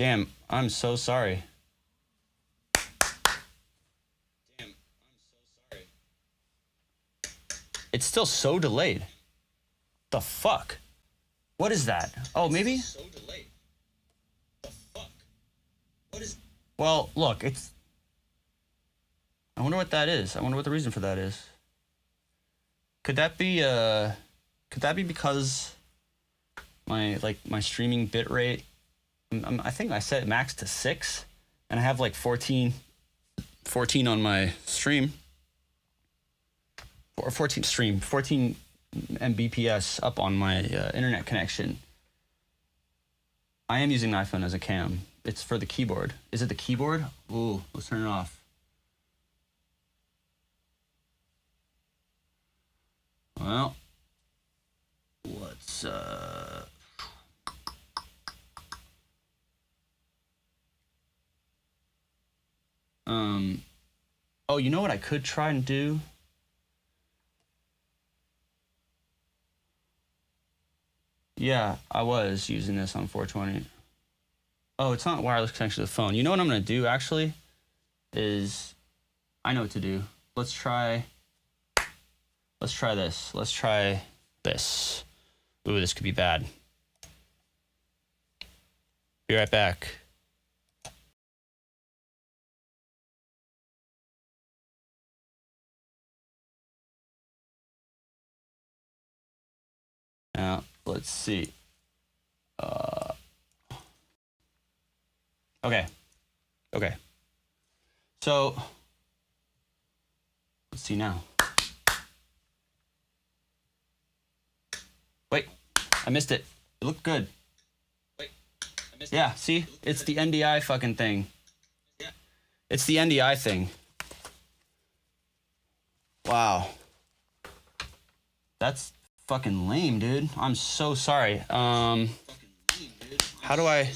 Damn, I'm so sorry. Damn, I'm so sorry. It's still so delayed. The fuck? What is that? Oh, maybe? So delayed. The fuck? What is Well, look, it's I wonder what that is. I wonder what the reason for that is. Could that be uh could that be because my like my streaming bit rate I'm, I'm, think I set max to 6 and I have like 14 14 on my stream or 14 stream 14 mbps up on my uh, internet connection. I am using an iPhone as a cam. It's for the keyboard. Is it the keyboard? Ooh, let's turn it off. Well, let's uh um oh, you know what I could try and do? Yeah, I was using this on 420. Oh, it's not wireless connection to the phone. You know what I'm going to do actually? Is I know what to do. Let's try Let's try this. Let's try this. Ooh, this could be bad. Be right back. Now, let's see. Uh, okay. Okay. So, let's see now. Wait, I missed it. It looked good. Wait, I missed yeah, it. see? It it's good. the NDI fucking thing. Yeah. It's the NDI thing. Wow. That's fucking lame, dude. I'm so sorry. Um, how do I?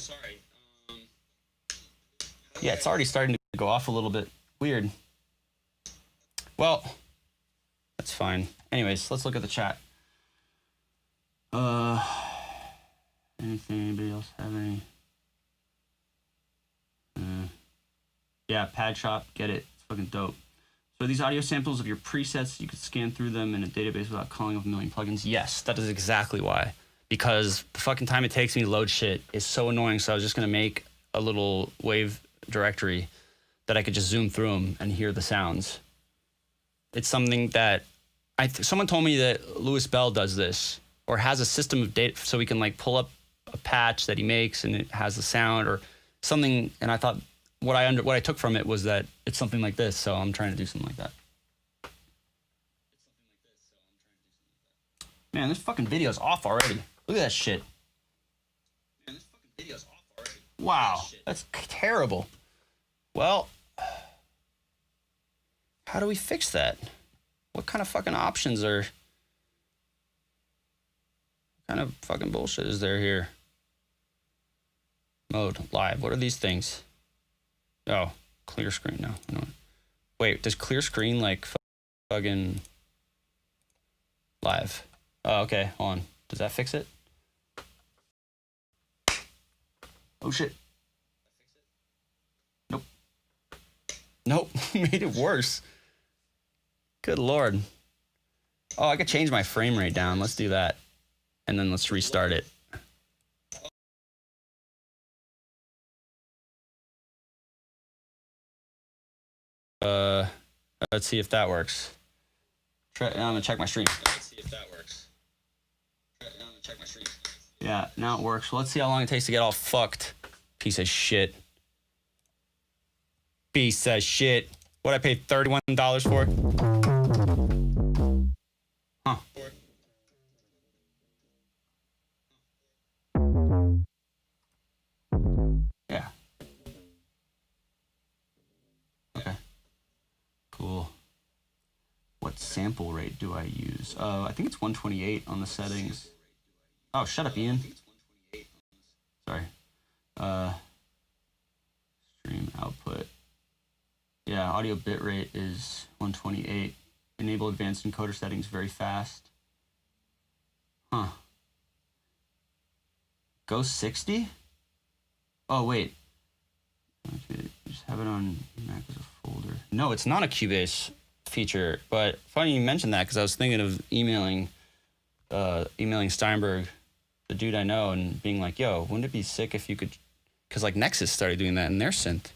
Yeah, it's already starting to go off a little bit. Weird. Well, that's fine. Anyways, let's look at the chat. Uh, anything? Anybody else have any? Uh, yeah, Pad Shop, get it. It's fucking dope. So these audio samples of your presets, you could scan through them in a database without calling up a million plugins. Yes, that is exactly why. Because the fucking time it takes me to load shit is so annoying. So I was just gonna make a little wave directory that I could just zoom through them and hear the sounds. It's something that I someone told me that Louis Bell does this or has a system of data so we can like pull up a patch that he makes and it has the sound or something. And I thought what I under what I took from it was that it's something like this. So I'm trying to do something like that. Man, this fucking video's off already. Look at that shit. Man, this fucking video's off already. Wow, that that's terrible. Well, how do we fix that? What kind of fucking options are? What kind of fucking bullshit is there here? Mode live. What are these things? Oh, clear screen now. Wait, does clear screen like fucking live? Oh, okay. Hold on. Does that fix it? Oh shit. Nope. Nope. Made it worse. Good lord. Oh, I could change my frame rate down. Let's do that. And then let's restart it. Uh, let's see if that works. I'm gonna check my stream. Let's see if that works. I'm gonna check my stream. Yeah, now it works. Let's see how long it takes to get all fucked. Piece of shit. Piece of shit. What I paid $31 for? Uh, I think it's 128 on the settings. Oh, shut up, Ian. Sorry. Uh, stream output. Yeah, audio bitrate is 128. Enable advanced encoder settings very fast. Huh. Go 60? Oh wait. Just have it on Mac as a folder. No, it's not a Cubase feature. But funny you mentioned that because I was thinking of emailing, uh, emailing Steinberg, the dude I know, and being like, "Yo, wouldn't it be sick if you could?" Because like Nexus started doing that in their synth.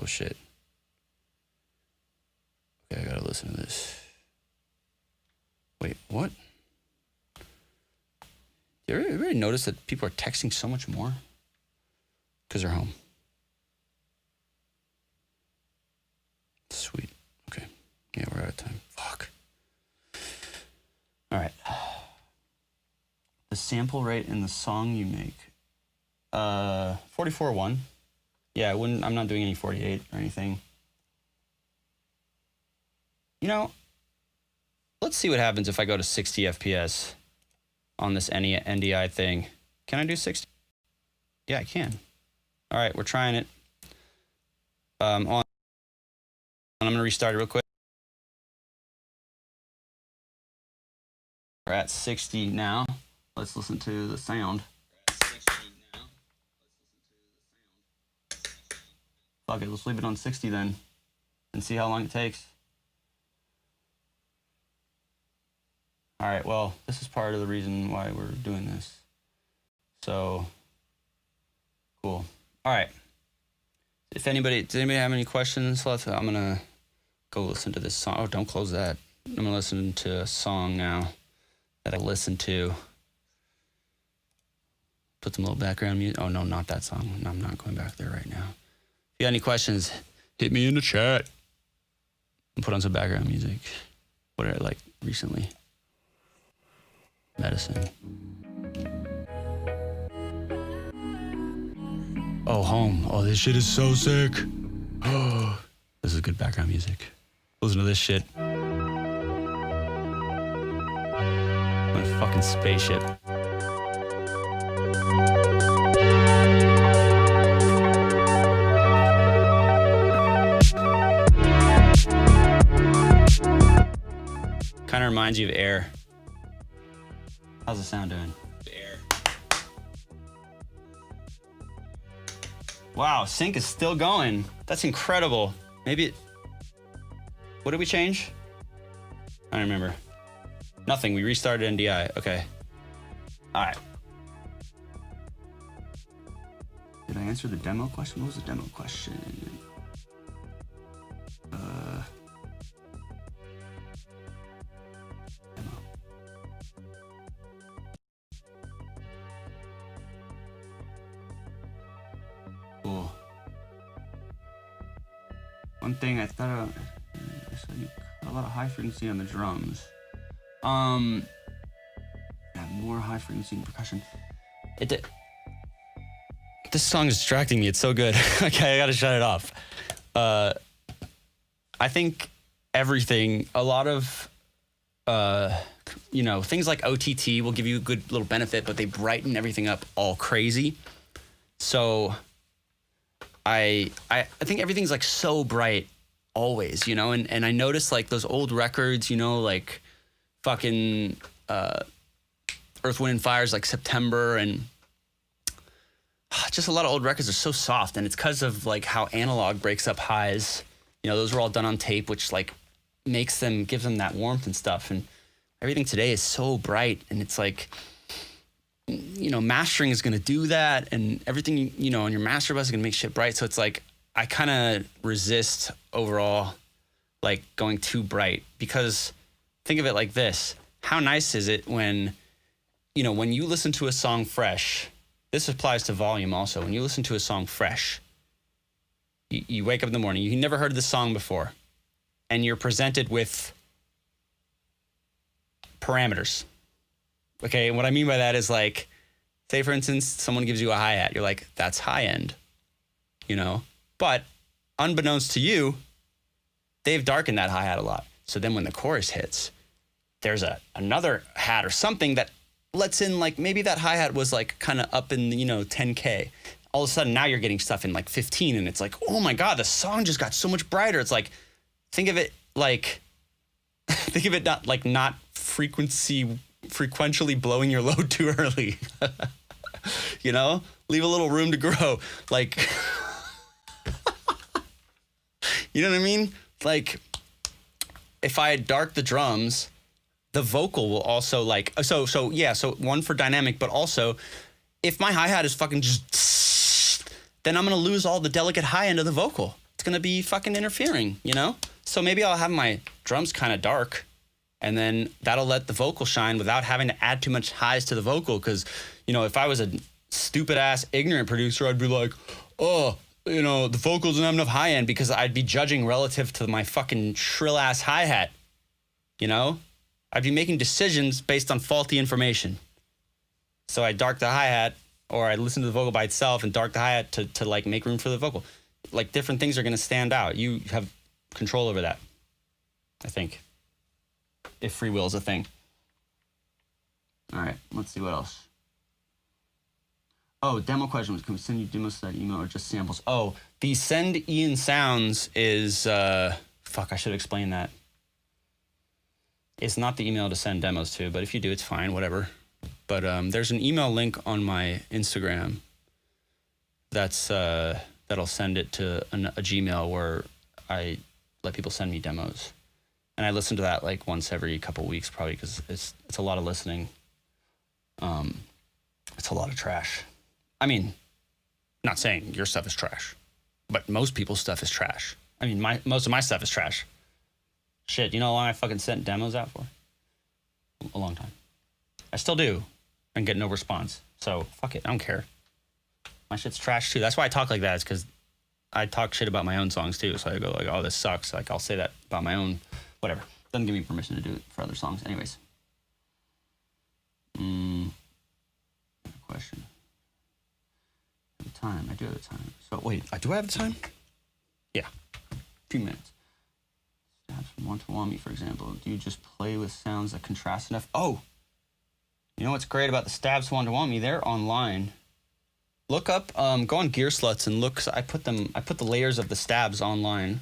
Oh shit. Okay, I gotta listen to this. Wait, what? You ever, ever notice that people are texting so much more? Because they're home. Sweet. Okay. Yeah, we're out of time. Fuck. All right. The sample rate in the song you make. Uh, 44 1. Yeah, I wouldn't, I'm not doing any 48 or anything. You know, let's see what happens if I go to 60 FPS on this NDI thing. Can I do 60? Yeah, I can. All right, we're trying it. Um, on, I'm going to restart it real quick. We're at 60 now. Let's listen to the sound. Fuck it, let's leave it on 60 then and see how long it takes. All right, well, this is part of the reason why we're doing this. So, cool. All right. If anybody, does anybody have any questions left? I'm gonna go listen to this song. Oh, don't close that. I'm gonna listen to a song now that I listened to. Put some little background music. Oh no, not that song. I'm not going back there right now. If you got any questions, hit me in the chat. And put on some background music. What did I like recently? Medicine. Oh, home. Oh, this shit is so sick. This is good background music. Listen to this shit. A fucking spaceship. Reminds you of air. How's the sound doing? Air. Wow, sync is still going. That's incredible. Maybe it. What did we change? I don't remember. Nothing. We restarted NDI. Okay. All right. Did I answer the demo question? What was the demo question? Uh. Cool. One thing I thought of, so you a lot of high frequency on the drums. Um, yeah, more high frequency percussion. It did. This song is distracting me. It's so good. okay, I gotta shut it off. Uh, I think everything, a lot of, uh, you know, things like OTT will give you a good little benefit, but they brighten everything up all crazy. So I, I I think everything's like so bright always, you know, and, and I noticed like those old records, you know, like fucking uh, Earth, Wind and Fire's like September and just a lot of old records are so soft and it's because of like how analog breaks up highs. You know, those were all done on tape, which like makes them gives them that warmth and stuff. And everything today is so bright and it's like you know, mastering is going to do that, and everything you know on your master bus is going to make shit bright. So it's like I kind of resist overall, like going too bright because think of it like this: How nice is it when, you know, when you listen to a song fresh? This applies to volume also. When you listen to a song fresh, you, you wake up in the morning, you never heard this song before, and you're presented with parameters Okay, and what I mean by that is like, say for instance, someone gives you a hi hat, you're like, that's high end, you know? But unbeknownst to you, they've darkened that hi hat a lot. So then when the chorus hits, there's a another hat or something that lets in like maybe that hi hat was like kind of up in the, you know 10k. All of a sudden now you're getting stuff in like 15, and it's like, oh my god, the song just got so much brighter. It's like, think of it like, think of it not like not frequency frequentially blowing your load too early. you know, leave a little room to grow. Like, you know what I mean? Like, if I dark the drums, the vocal will also like oh, so so yeah so one for dynamic but also if my hi-hat is fucking just then i'm gonna lose all the delicate high end of the vocal it's gonna be fucking interfering you know so maybe i'll have my drums kind of dark and then that'll let the vocal shine without having to add too much highs to the vocal because you know if i was a stupid ass ignorant producer i'd be like oh you know the vocals don't have enough high end because i'd be judging relative to my fucking shrill ass hi-hat you know I'd be making decisions based on faulty information. So I dark the hi hat, or I listen to the vocal by itself and dark the hi hat to, to like make room for the vocal. Like different things are to stand out. You have control over that, I think, if free will is a thing. All right, let's see what else. Oh, demo question was can we send you demos to that email or just samples? Oh, the send Ian sounds is uh fuck, I should explain that. It's not the email to send demos to, but if you do, it's fine, whatever. But um, there's an email link on my Instagram that's uh, that'll send it to an, a Gmail where I let people send me demos, and I listen to that like once every couple weeks, probably because it's it's a lot of listening. Um, it's a lot of trash. I mean, not saying your stuff is trash, but most people's stuff is trash. I mean, my most of my stuff is trash. Shit, you know how long I fucking sent demos out for? A long time. I still do and get no response. So fuck it. I don't care. My shit's trash too. That's why I talk like that. It's because I talk shit about my own songs too. So I go like, oh, this sucks. Like I'll say that about my own, whatever. Doesn't give me permission to do it for other songs. Anyways. Mm, question. The time. I do have the time. So wait, uh, do I have the time? Yeah. A few minutes stabs from Want to Want Me, for example, do you just play with sounds that contrast enough? Oh, you know what's great about the stabs from Want to Want Me? They're online. Look up, um, go on Gearslutz and look. I put them. I put the layers of the stabs online,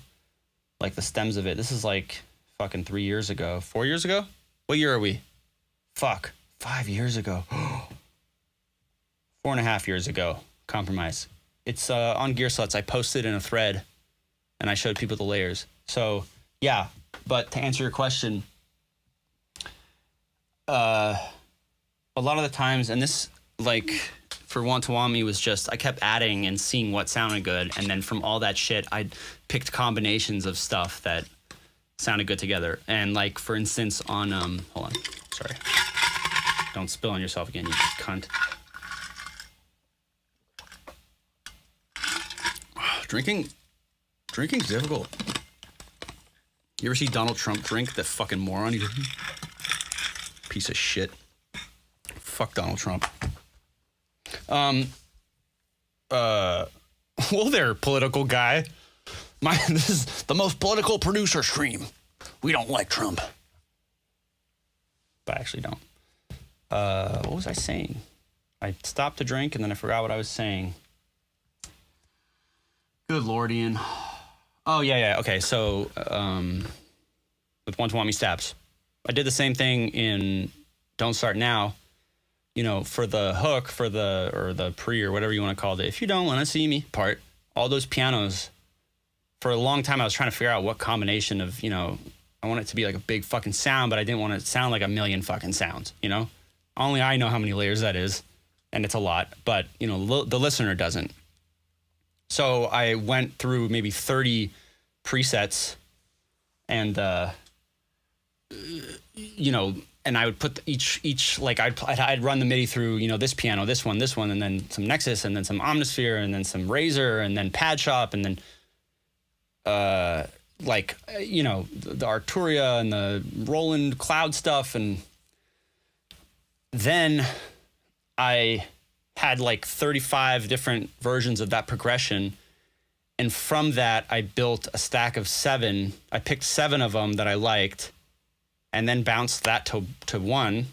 like the stems of it. This is like fucking three years ago, four years ago. What year are we? Fuck, five years ago. Four and a half years ago. Compromise. It's uh, on Gearslutz. I posted in a thread, and I showed people the layers. So yeah, but to answer your question, uh, a lot of the times, and this like for Want to Want Me was just I kept adding and seeing what sounded good, and then from all that shit, I picked combinations of stuff that sounded good together. And like for instance, on um, hold on, sorry, don't spill on yourself again, you cunt. Drinking, drinking's difficult. You ever see Donald Trump drink? That fucking moron. He's piece of shit. Fuck Donald Trump. Um. Uh. Well, there, political guy. My this is the most political producer stream. We don't like Trump. But I actually don't. Uh, what was I saying? I stopped to drink and then I forgot what I was saying. Good lord, Ian. Oh yeah, yeah. Okay, so um, with Want to Want Me Stabs, I did the same thing in Don't Start Now. You know, for the hook, for the or the pre or whatever you want to call it. If you don't want to see me part, all those pianos. For a long time, I was trying to figure out what combination of you know. I want it to be like a big fucking sound, but I didn't want it to sound like a million fucking sounds. You know, only I know how many layers that is, and it's a lot. But you know, the listener doesn't. So I went through maybe 30 presets and, uh, you know, and I would put each each like I'd, I'd run the MIDI through you know this piano, this one, this one, and then some Nexus, and then some Omnisphere, and then some Razor, and then Pad Shop, and then uh like you know the, the Arturia and the Roland Cloud stuff, and then I had like 35 different versions of that progression. And from that, I built a stack of seven. I picked seven of them that I liked and then bounced that to, to one.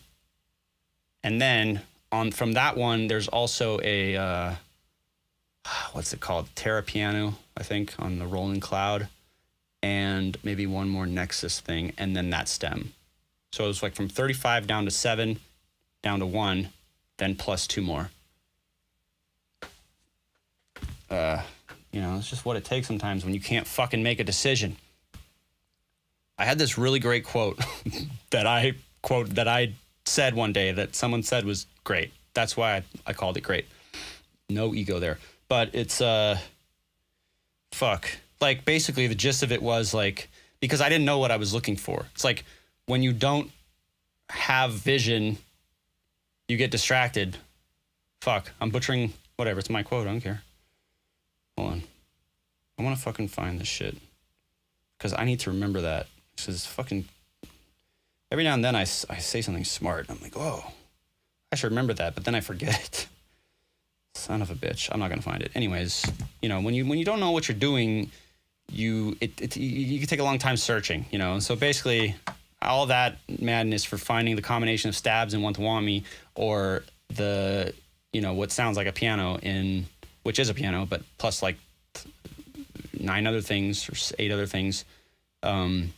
And then on from that one, there's also a, uh, what's it called? Terra Piano, I think, on the Roland Cloud. And maybe one more Nexus thing, and then that stem. So it was like from 35 down to seven, down to one, then plus two more. uh, you know, it's just what it takes sometimes when you can't fucking make a decision. I had this really great quote that I quote that I said one day that someone said was great. That's why I, I called it great. No ego there. But it's uh fuck. Like basically the gist of it was like because I didn't know what I was looking for. It's like when you don't have vision, you get distracted. Fuck. I'm butchering whatever. It's my quote. I don't care. Hold on. I want to fucking find this shit. Because I need to remember that. Is fucking. Every now and then I, I say something smart. And I'm like, oh, I should remember that. But then I forget it. Son of a bitch. I'm not going to find it. Anyways, you know, when you when you don't know what you're doing, you it, it you, can take a long time searching, you know. So basically, all that madness for finding the combination of stabs in Want to Want Me or the you know what sounds like a piano in which is a piano, but plus like nine other things or eight other things. Um,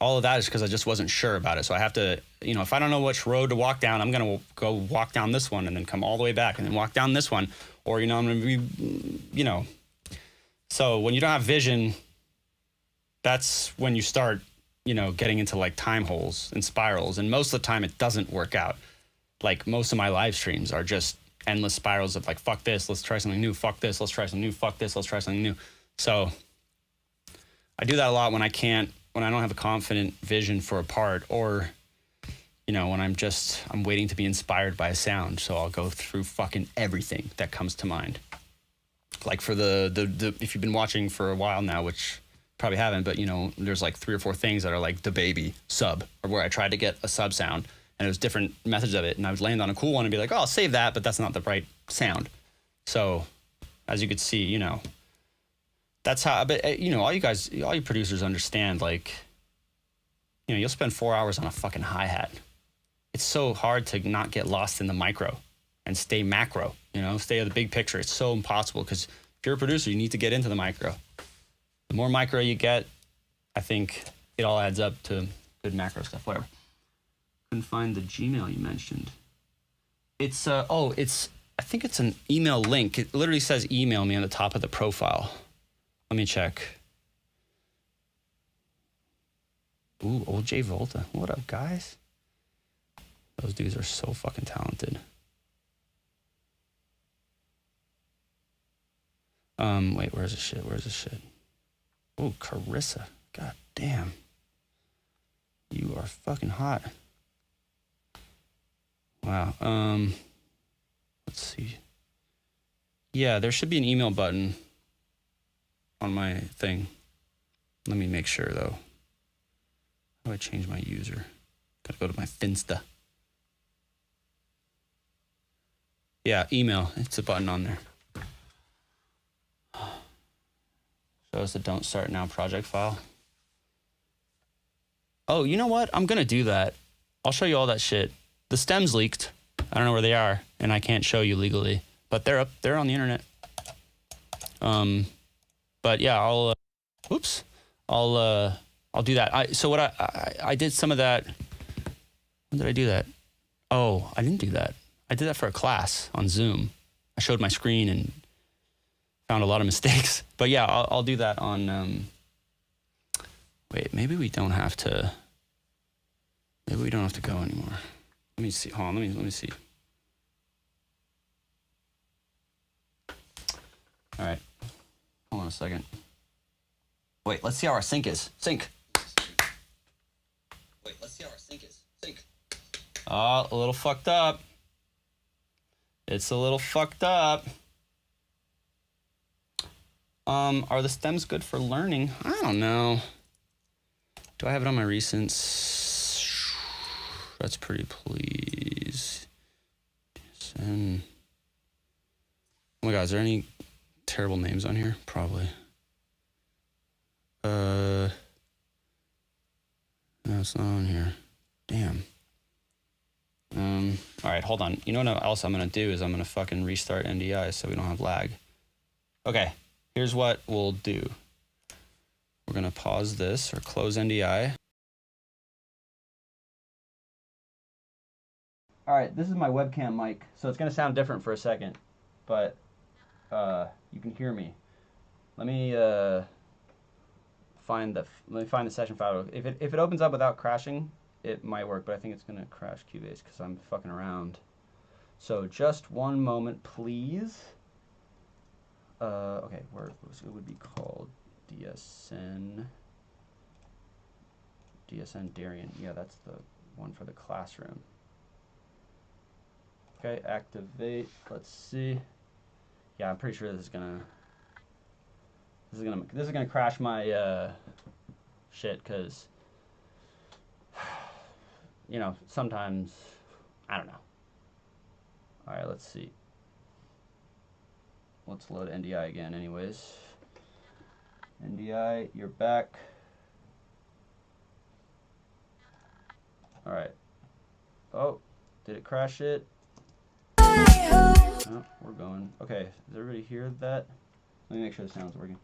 all of that is because I just wasn't sure about it. So I have to, you know, if I don't know which road to walk down, I'm gonna go walk down this one and then come all the way back and then walk down this one, or you know, I'm gonna be, you know. So when you don't have vision, that's when you start, you know, getting into like time holes and spirals. And most of the time, it doesn't work out. Like most of my live streams are just endless spirals of like, fuck this, let's try something new. Fuck this, let's try something new. Fuck this, let's try something new. So I do that a lot when I can't, when I don't have a confident vision for a part, or you know, when I'm just I'm waiting to be inspired by a sound. So I'll go through fucking everything that comes to mind. Like for the the, the if you've been watching for a while now, which probably haven't, but you know, there's like three or four things that are like the baby sub, or where I tried to get a sub sound, and it was different methods of it, and I would land on a cool one and be like, oh, I'll save that, but that's not the right sound. So, as you could see, you know, that's how. But uh, you know, all you guys, all you producers understand, like, you know, you'll spend four hours on a fucking hi hat. It's so hard to not get lost in the micro and stay macro. You know, stay in the big picture. It's so impossible because if you're a producer, you need to get into the micro. The more micro you get, I think it all adds up to good macro stuff. Whatever. Couldn't find the Gmail you mentioned. It's uh oh, it's I think it's an email link. It literally says email me on the top of the profile. Let me check. Ooh, old J Volta. What up, guys? Those dudes are so fucking talented. Um, wait, where's the shit? Where's the shit? Oh, Carissa. God damn. You are fucking hot. Wow. Um, let's see. Yeah, there should be an email button on my thing. Let me make sure though. How do I change my user? Gotta go to my Finsta. Yeah, email. It's a button on there. Show us the don't start now project file. Oh, you know what? I'm gonna do that. I'll show you all that shit. The stems leaked. I don't know where they are, and I can't show you legally, but they're up. They're on the internet. Um, but yeah, I'll. Uh, oops. I'll. Uh, I'll do that. I so what I, I I did some of that. When did I do that? Oh, I didn't do that. I did that for a class on Zoom. I showed my screen and found a lot of mistakes. But yeah, I'll, I'll do that on. Um, wait, maybe we don't have to. Maybe we don't have to go anymore. Let me see. Hold on. Let me let me see. All right. On a second. Wait, let's see how our sync is. Sync. Wait, let's see how our sync is. Sync. Oh, a little fucked up. It's a little fucked up. Um, are the stems good for learning? I don't know. Do I have it on my recents? That's pretty please. Send. Oh my god, is there any terrible names on here? Probably. Uh. No, it's not on here. Damn. Um. All right, hold on. You know what else I'm gonna do is I'm gonna fucking restart NDI so we don't have lag. Okay. Here's what we'll do. We're gonna pause this or close NDI. All right, this is my webcam mic, so it's gonna sound different for a second, but uh, you can hear me. Let me uh, find the let me find the session file. If it if it opens up without crashing, it might work, but I think it's gonna crash Cubase because I'm fucking around. So just one moment, please. Uh, okay, where it would be called DSN. DSN Darien. Yeah, that's the one for the classroom. Okay, activate. Let's see. Yeah, I'm pretty sure this is gonna. This is gonna. This is gonna crash my uh, shit because. You know, sometimes I don't know. All right, let's see. Let's load NDI again, anyways. NDI, you're back. All right. Oh, did it crash it? We're going. Okay, does everybody hear that? Let me make sure the sound's working.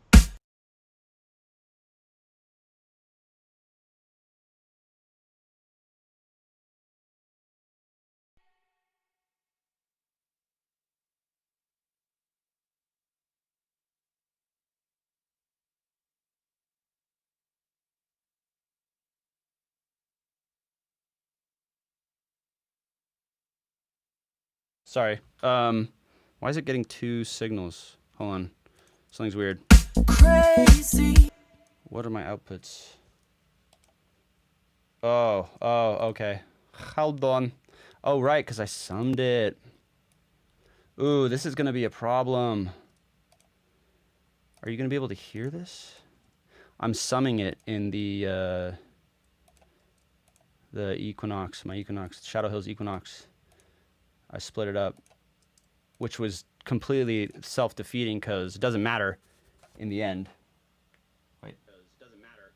Sorry. Um, why is it getting two signals? Hold on. Something's weird. Crazy. What are my outputs? Oh, oh, okay. Hold on. Oh, right, because I summed it. Ooh, this is going to be a problem. Are you going to be able to hear this? I'm summing it in the uh, the Equinox, my Equinox, Shadow Hills Equinox. I split it up, which was completely self-defeating because it doesn't matter in the end. Wait. It doesn't matter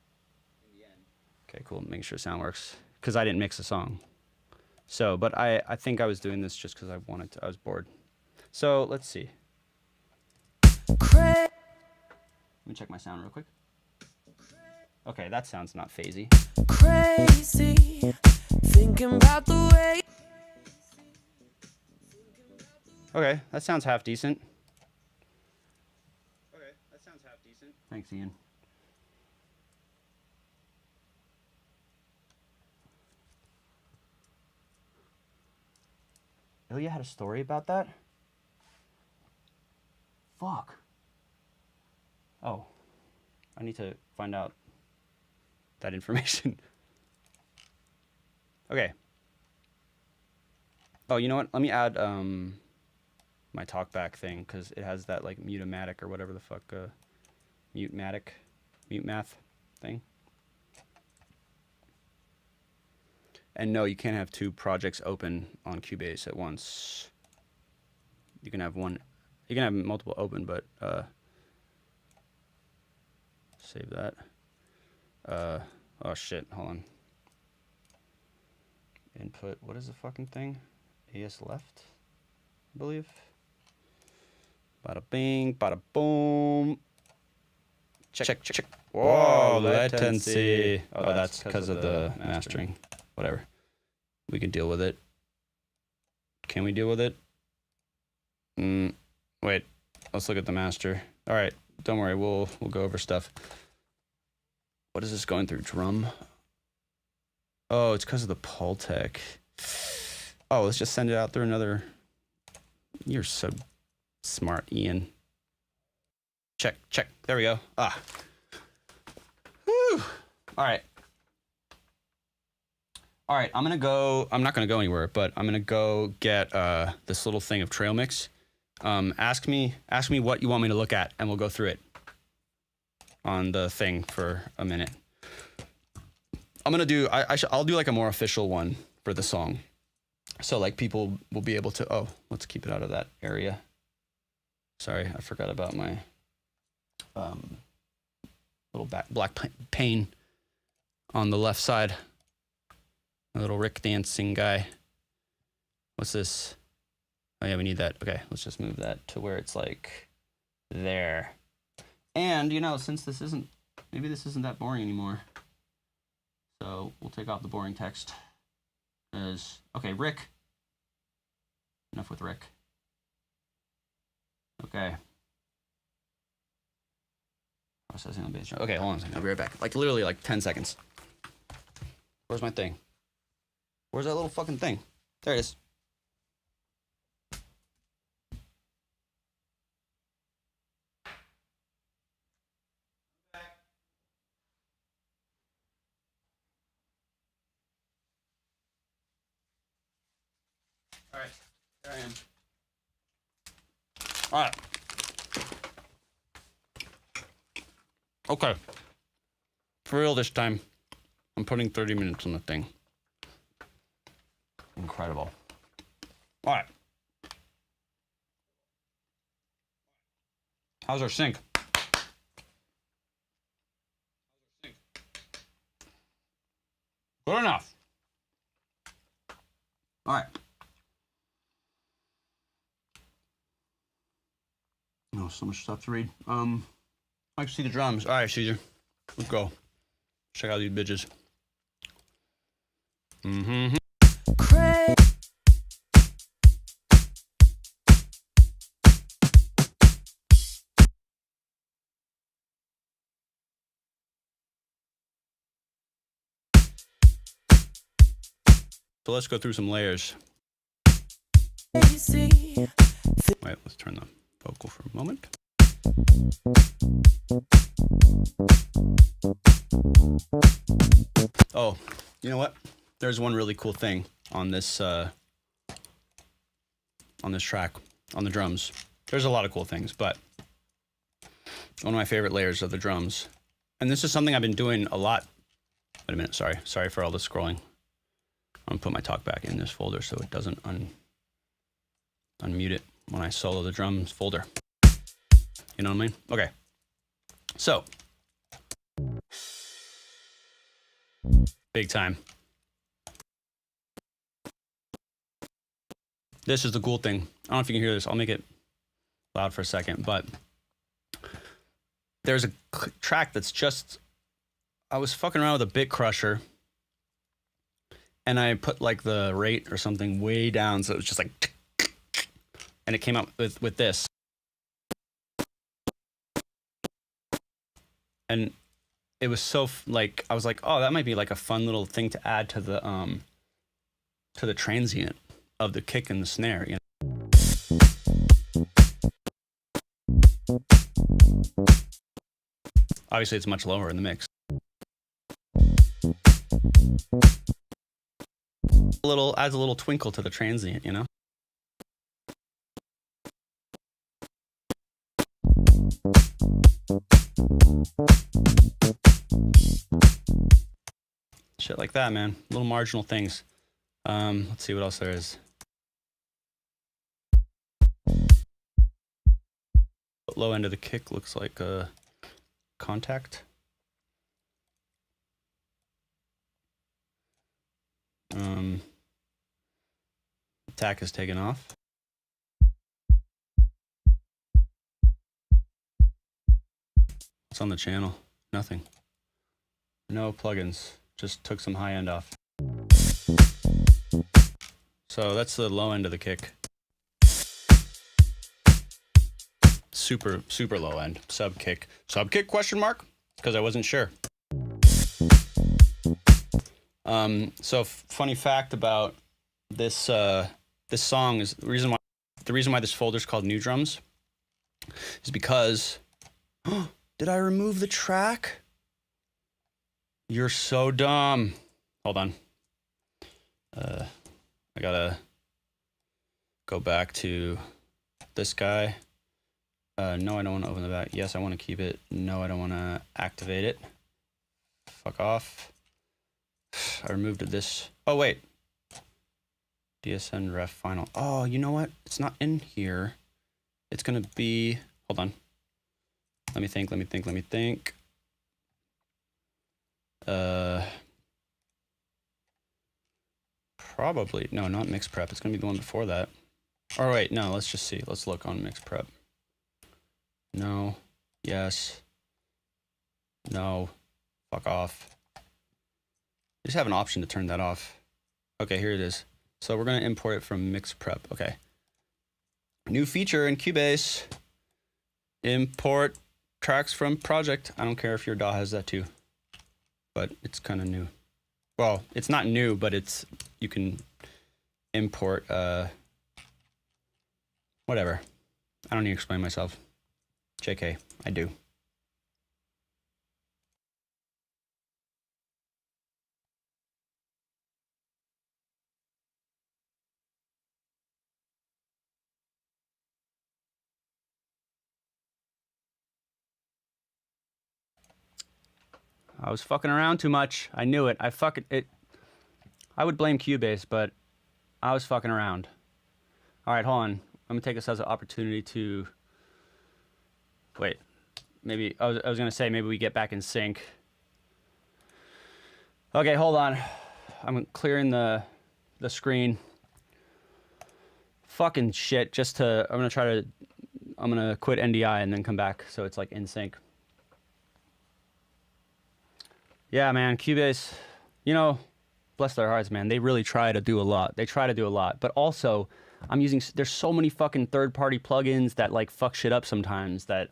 in the end. Okay, cool. Making sure sound works because I didn't mix the song. So, but I, I think I was doing this just because I wanted to. I was bored. So let's see. Let me check my sound real quick. Okay, that sounds not phasey. Crazy, thinking about the way. Okay, that sounds half decent. Okay, that sounds half decent. Thanks, Ian. Ilya had a story about that? Fuck. Oh. I need to find out that information. okay. Oh, you know what? Let me add um my talkback thing because it has that like mutematic or whatever the fuck uh, mutematic mute math thing. And no, you can't have two projects open on Cubase at once. You can have one, you can have multiple open, but uh, save that. Uh, oh shit, hold on. Input, what is the fucking thing? AS left, I believe. Bada bing, bada boom. Check, check, check. check. Whoa, latency. Oh, oh that's because of the mastering. Whatever. We can deal with it. Can we deal with it? Mm, wait, let's look at the master. All right, don't worry, we'll we'll go over stuff. What is this going through? Drum? Oh, it's because of the Pultec. Oh, let's just send it out through another. You're so Smart Ian. Check, check. There we go. Ah. Whew. All right. All right, I'm gonna go. I'm not gonna go anywhere, but I'm gonna go get uh, this little thing of trail mix. Um, ask me, ask me what you want me to look at, and we'll go through it on the thing for a minute. I'm gonna do. I, I I'll do like a more official one for the song, so like people will be able to. Oh, let's keep it out of that area. Sorry, I forgot about my um, little back, black pane on the left side. A little Rick dancing guy. What's this? Oh yeah, we need that. Okay, let's just move that to where it's like there. And you know, since this isn't maybe this isn't that boring anymore. So we'll take off the boring text. As okay, Rick. Enough with Rick. Okay. Processing on bench. Okay, hold on a second. I'll be right back. Like literally like 10 seconds. Where's my thing? Where's that little fucking thing? There it is. All right. Okay. For real this time, I'm putting 30 minutes on the thing. Incredible. All right. How's our sync? Good enough. All right. Oh, so much stuff to read. Um, I can see the drums. All right, Caesar, let's go. Check out these bitches. Mm-hmm. Crazy. So let's go through some layers. Wait, Wait, let's turn the vocal for a moment. Oh, you know what? There's one really cool thing on this uh, on this track on the drums. There's a lot of cool things, but one of my favorite layers of the drums, and this is something I've been doing a lot. Wait a minute, sorry, sorry for all the scrolling. I'm gonna put my talk back in this folder so it doesn't un unmute it when I solo the drums folder. You know what I mean? Okay. So, big time. This is the cool thing. I don't know if you can hear this. I'll make it loud for a second, but there's a track that's just. I was fucking around with a bit crusher and I put like the rate or something way down, so it was just like, and it came out with with this, and it was so like I was like, oh, that might be like a fun little thing to add to the um to the transient of the kick and the snare, you know. Obviously, it's much lower in the mix. a little adds a little twinkle to the transient, you know. Shit like that, man. Little marginal things. Um, let's see what else there is. Low end of the kick looks like a contact. Um, attack is taken off. What's on the channel? Nothing. No plugins. Just took some high end off. So that's the low end of the kick. Super, super low end. Sub kick. Sub kick question mark? Because I wasn't sure. Um, so funny fact about this uh, this song is the reason why the reason why this folder is called New Drums is because did I remove the track? You're so dumb. Hold on. Uh, I gotta go back to this guy. Uh, no, I don't want to open the back. Yes, I want to keep it. No, I don't want to activate it. Fuck off. I removed this. Oh, wait. DSN ref final. Oh, you know what? It's not in here. It's going to be. Hold on. Let me think. Let me think. Let me think. Uh. Probably. No, not mix prep. It's going to be the one before that. All right, no, let's just see. Let's look on mix prep. No. Yes. No. Fuck off. You just have an option to turn that off. Okay, here it is. So we're gonna import it from Mix Prep. Okay. New feature in Cubase. Import tracks from Project. I don't care if your DAW has that too, but it's kind of new. Well, it's not new, but it's you can import uh whatever. I don't need to explain myself. JK, I do. I was fucking around too much. I knew it. I fucking it. I would blame Cubase, but I was fucking around. All right, hold on. I'm gonna take this as an opportunity to. Wait, maybe I was, I was gonna say maybe we get back in sync. Okay, hold on. I'm clearing the the screen. Fucking shit. Just to I'm gonna try to I'm gonna quit NDI and then come back so it's like in sync. Yeah, man, Cubase, you know, bless their hearts, man. They really try to do a lot. They try to do a lot, but also, I'm using. There's so many fucking third-party plugins that like fuck shit up sometimes that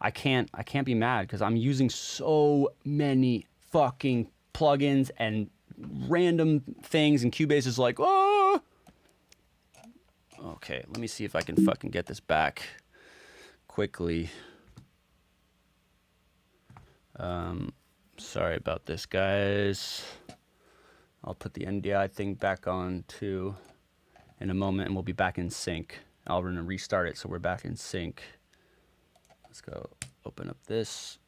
I can't. I can't be mad because I'm using so many fucking plugins and random things, and Cubase is like, oh. Okay, let me see if I can fucking get this back quickly. Um, Sorry about this, guys. I'll put the NDI thing back on too in a moment and we'll be back in sync. I'll run and restart it so we're back in sync. Let's go open up this.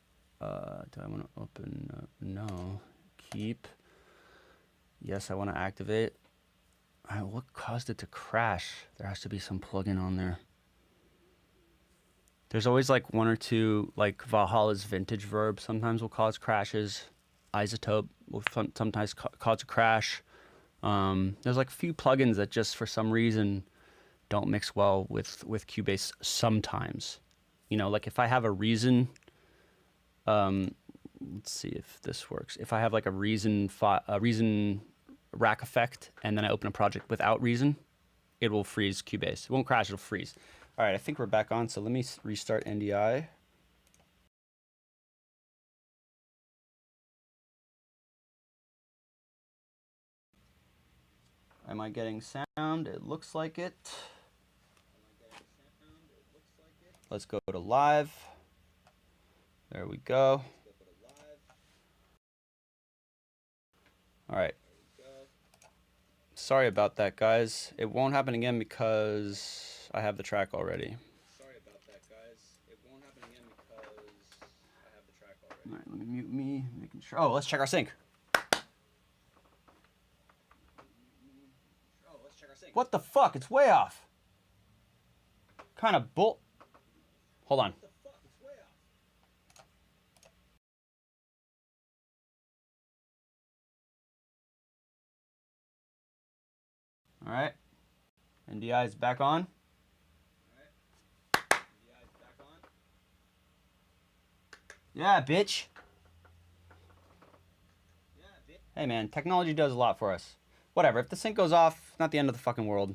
Uh, do I want to open? Uh, no. Keep. Yes, I want to activate. Right, what caused it to crash? There has to be some plugin on there. There's always like one or two, like Valhalla's VintageVerb sometimes will cause crashes. iZotope will sometimes cause a crash. Um, there's like a few plugins that just for some reason don't mix well with, with Cubase sometimes. You know, like if I have a reason, um, let's see if this works. If I have like a reason, a reason rack effect, and then I open a project without reason, it will freeze Cubase. It won't crash, it'll freeze. All right, I think we're back on, so let me restart NDI. Am I getting sound? It looks like it. Let's go to live. There we go. All right. Sorry about that, guys. It won't happen again because I have the track already. Sorry about that, guys. It won't happen again because I have the track already. All right, let me mute me, making sure. Oh, let's check our sync. Oh, let's check our sync. What the fuck? It's way off. Kind of bull. Hold on. All right. NDI is back on. Yeah, bitch. Hey, man, technology does a lot for us. Whatever, if the sync goes off, not the end of the fucking world.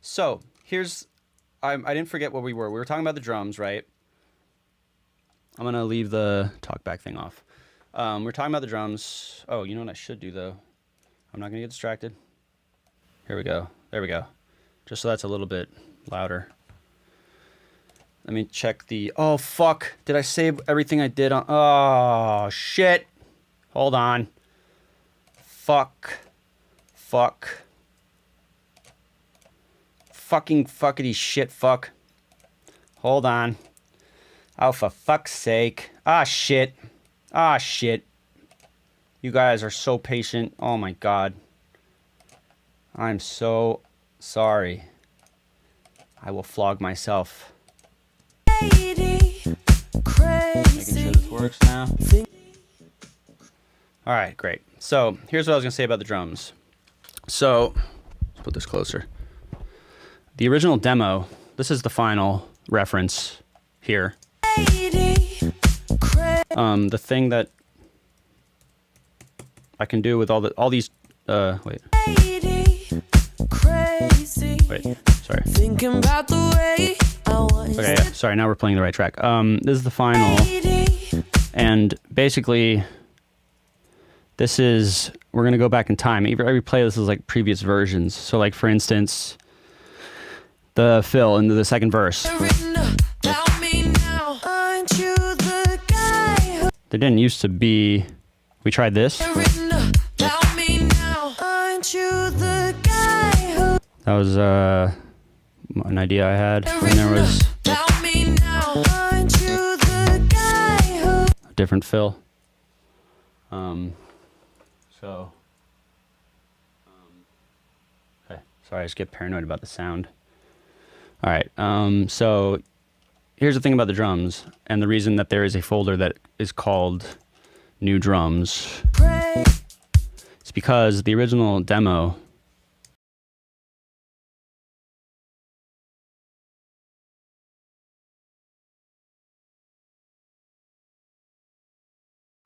So, here's... I, I didn't forget where we were. We were talking about the drums, right? I'm to leave the talkback thing off. Um, we're talking about the drums. Oh, you know what I should do, though? I'm not to get distracted. Here we go. There we go. Just so that's a little bit louder. Let me check the... Oh, fuck. Did I save everything I did on... Oh, shit. Hold on. Fuck. Fuck. Fucking fuckity shit fuck. Hold on. Oh, for fuck's sake. Ah, shit. Ah, shit. You guys are so patient. Oh, my God. I'm so sorry. I will flog myself. Making sure this works now. All right, great. So here's what I was gonna say about the drums. So let's put this closer. The original demo, this is the final reference here. Um, the thing that I can do with all the all these uh wait. Wait, sorry. Thinking about the way Okay, sorry, now we're playing the right track. Um, this is the final, and basically, this is we're gonna go back in time. Every, every this is like previous versions. So, like for instance, the fill into the second verse. There didn't used to be. We tried this. That was uh, an idea I had. And there was a different fill. Um, so. Um, okay, sorry, I just get paranoid about the sound. All right, um, so here's the thing about the drums, and the reason that there is a folder that is called New Drums. It's because the original demo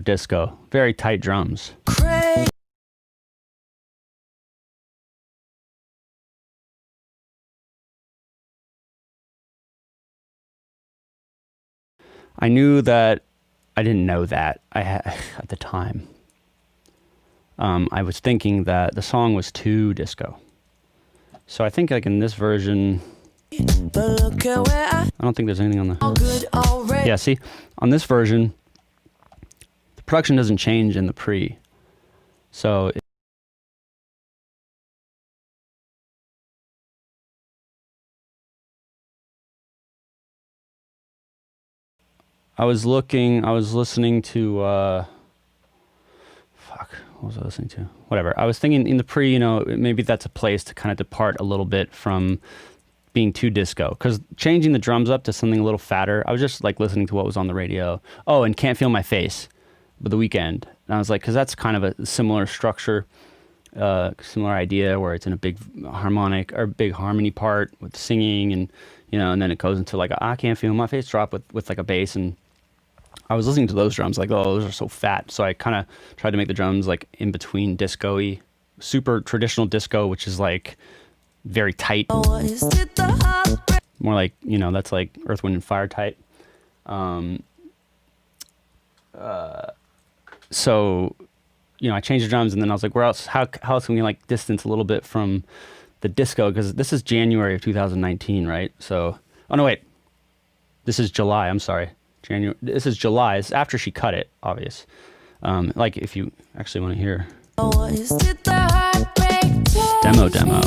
disco, very tight drums. I knew that I didn't know that I had at the time. Um, I was thinking that the song was too disco. So I think like in this version, I don't think there's anything on the. Yeah, see, on this version, production doesn't change in the pre. So. I was looking, I was listening to, uh, fuck, what was I listening to? Whatever. I was thinking in the pre, you know, maybe that's a place to kind of depart a little bit from being too disco. Because changing the drums up to something a little fatter, I was just like listening to what was on the radio. Oh, and Can't Feel My Face with The Weeknd. And I was like, because that's kind of a similar structure, uh, similar idea where it's in a big harmonic or big harmony part with singing and, you know, and then it goes into like, I can't feel my face drop with, with like a bass and I was listening to those drums, like, oh, those are so fat. So I kind of tried to make the drums like in between disco y, super traditional disco, which is like very tight. More like, you know, that's like Earth, Wind, and Fire tight. Um, uh, so, you know, I changed the drums and then I was like, where else, how, how else can we like distance a little bit from the disco? Because this is January of 2019, right? So, oh no, wait. This is July, I'm sorry. January. This is July. It's after she cut it, obvious. Um, like if you actually want to hear demo demo.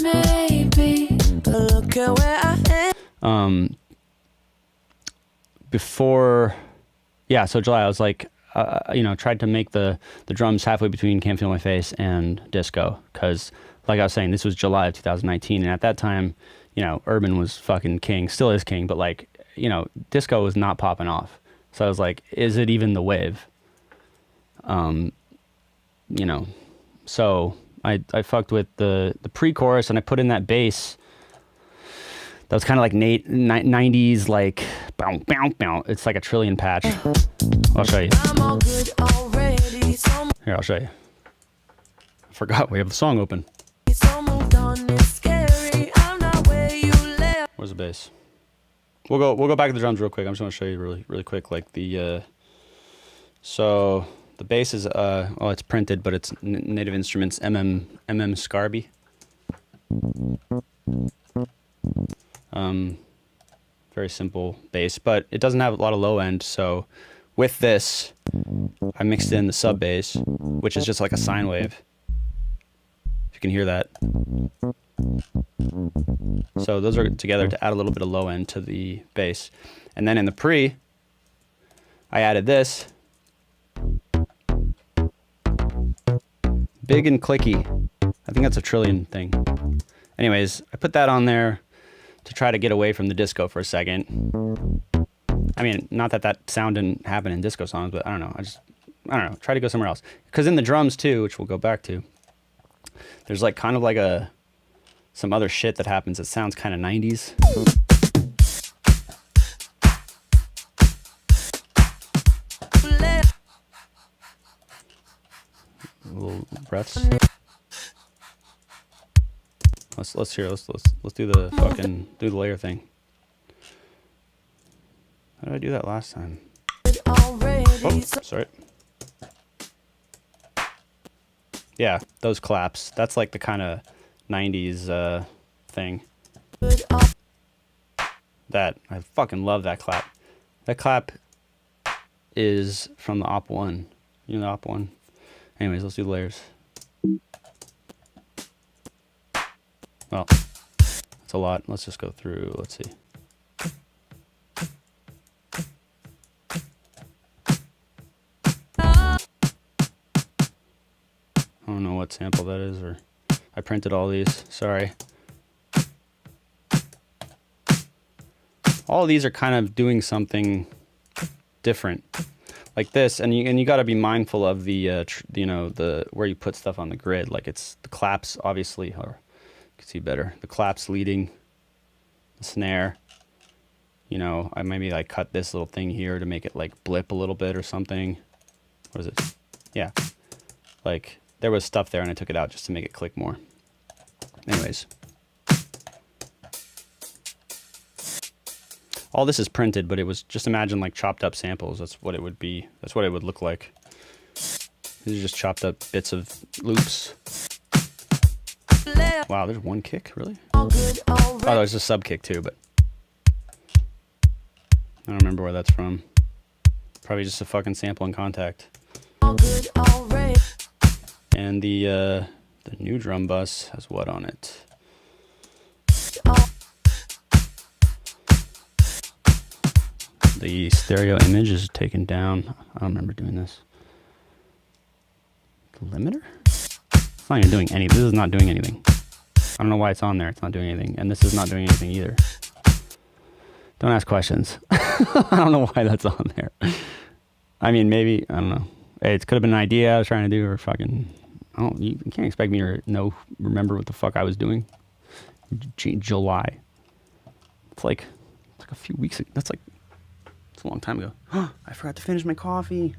Maybe, um, before, yeah. So July, I was like, uh, you know, tried to make the the drums halfway between "Can't Feel My Face" and disco, because, like I was saying, this was July of 2019, and at that time, you know, urban was fucking king, still is king, but like you know, disco was not popping off. So I was like, is it even the wave? Um, you know, so I, I fucked with the, the pre-chorus and I put in that bass that was kind of like Nate, 90s, like, bow, bow, bow. It's like a Trilian patch. I'll show you. Here, I'll show you. I forgot we have the song open. Where's the bass? We'll go we'll go back to the drums real quick. I'm just gonna show you really really quick like the uh, so the bass is uh oh it's printed but it's N Native Instruments MM MM Scarbee. Um, very simple bass, but it doesn't have a lot of low end. So with this, I mixed in the sub bass, which is just like a sine wave. If you can hear that. So those are together to add a little bit of low end to the bass. And then in the pre, I added this. Big and clicky. I think that's a Trilian thing. Anyways, I put that on there to try to get away from the disco for a second. I mean, not that that sound didn't happen in disco songs, but I don't know. I just, I don't know. Try to go somewhere else. Because in the drums too, which we'll go back to, there's like kind of like a some other shit that happens that sounds kind of 90s. Little breaths. Let's let's hear let's let's let's do the fucking do the layer thing. How did I do that last time? Oh, sorry. Yeah, those claps. That's like the kind of 90s uh, thing. That I fucking love that clap. That clap is from the Op 1. You know the Op 1? Anyways, let's do the layers. Well, that's a lot. Let's just go through. Let's see. I don't know what sample that is, or I printed all these. Sorry. All these are kind of doing something different, like this, and you and you got to be mindful of the uh, you know the where you put stuff on the grid. Like it's the claps, obviously, you can see better. The claps leading, the snare. You know, I maybe like cut this little thing here to make it like blip a little bit or something. What is it? Yeah, like there was stuff there and I took it out just to make it click more. Anyways. All this is printed, but it was just imagine like chopped up samples. That's what it would be. That's what it would look like. These are just chopped up bits of loops. Wow, there's one kick, really? Oh, there's a sub kick too, but I don't remember where that's from. Probably just a fucking sample and Kontakt. All good already. And the uh, the new drum bus has what on it? The stereo image is taken down. I don't remember doing this. The limiter? It's not even doing any. This is not doing anything. I don't know why it's on there. It's not doing anything, and this is not doing anything either. Don't ask questions. I don't know why that's on there. I mean, maybe I don't know. It could have been an idea I was trying to do, or fucking. I don't. You can't expect me to know, remember what the fuck I was doing. J- July. It's like, it's like a few weeks. ago. That's like it's a long time ago. I forgot to finish my coffee.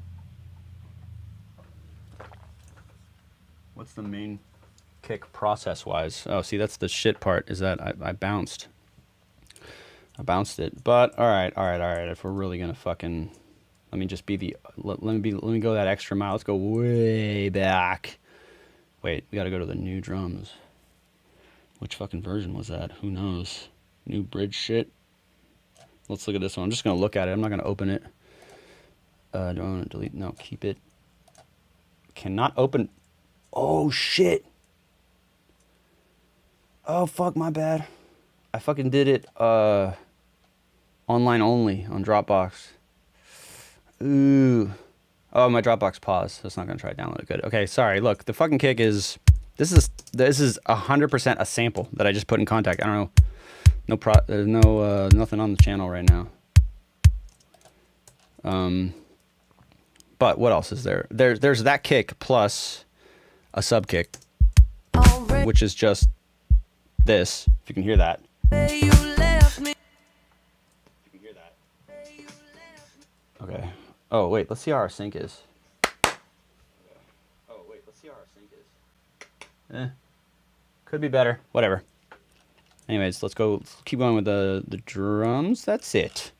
What's the main kick process wise? Oh, see, that's the shit part is that I, I bounced. I bounced it. But all right, all right, all right. If we're really gonna fucking, let me just be the. Let, let me be. Let me go that extra mile. Let's go way back. Wait, we gotta go to the new drums. Which fucking version was that? Who knows? New bridge shit. Let's look at this one. I'm just gonna look at it. I'm not gonna open it. Uh, do I want to delete? No, keep it. Cannot open. Oh shit. Oh fuck, my bad. I fucking did it. Uh, online only on Dropbox. Ooh. Oh, my Dropbox paused. So it's not gonna try to download it. Good. Okay, sorry. Look, the fucking kick is. This is this is hundred percent a sample that I just put in Kontakt. I don't know. No pro. There's no uh, nothing on the channel right now. Um. But what else is there? There's there's that kick plus a sub kick, which is just this. If you can hear that. You left me. You can hear that. Okay. Oh wait, let's see how our sync is. Oh wait, let's see how our sync is. Eh. Could be better. Whatever. Anyways, let's go. Let's keep going with the the drums. That's it.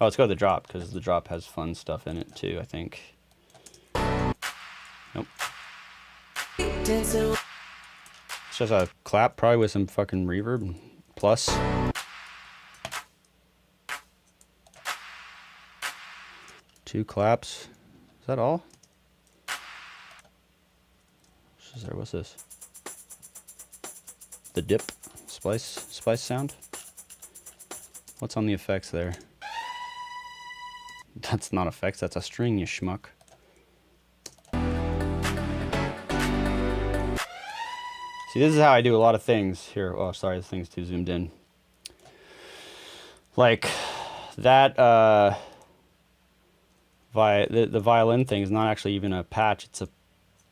Oh, let's go to the drop because the drop has fun stuff in it too. I think. It's just a clap, probably with some fucking reverb plus. Two claps. Is that all? What is there? What's this? The dip splice splice sound. What's on the effects there? That's not effects. That's a string, you schmuck. See, this is how I do a lot of things here. Oh, sorry, this thing's too zoomed in. Like that, uh, vi- the, the violin thing is not actually even a patch. It's a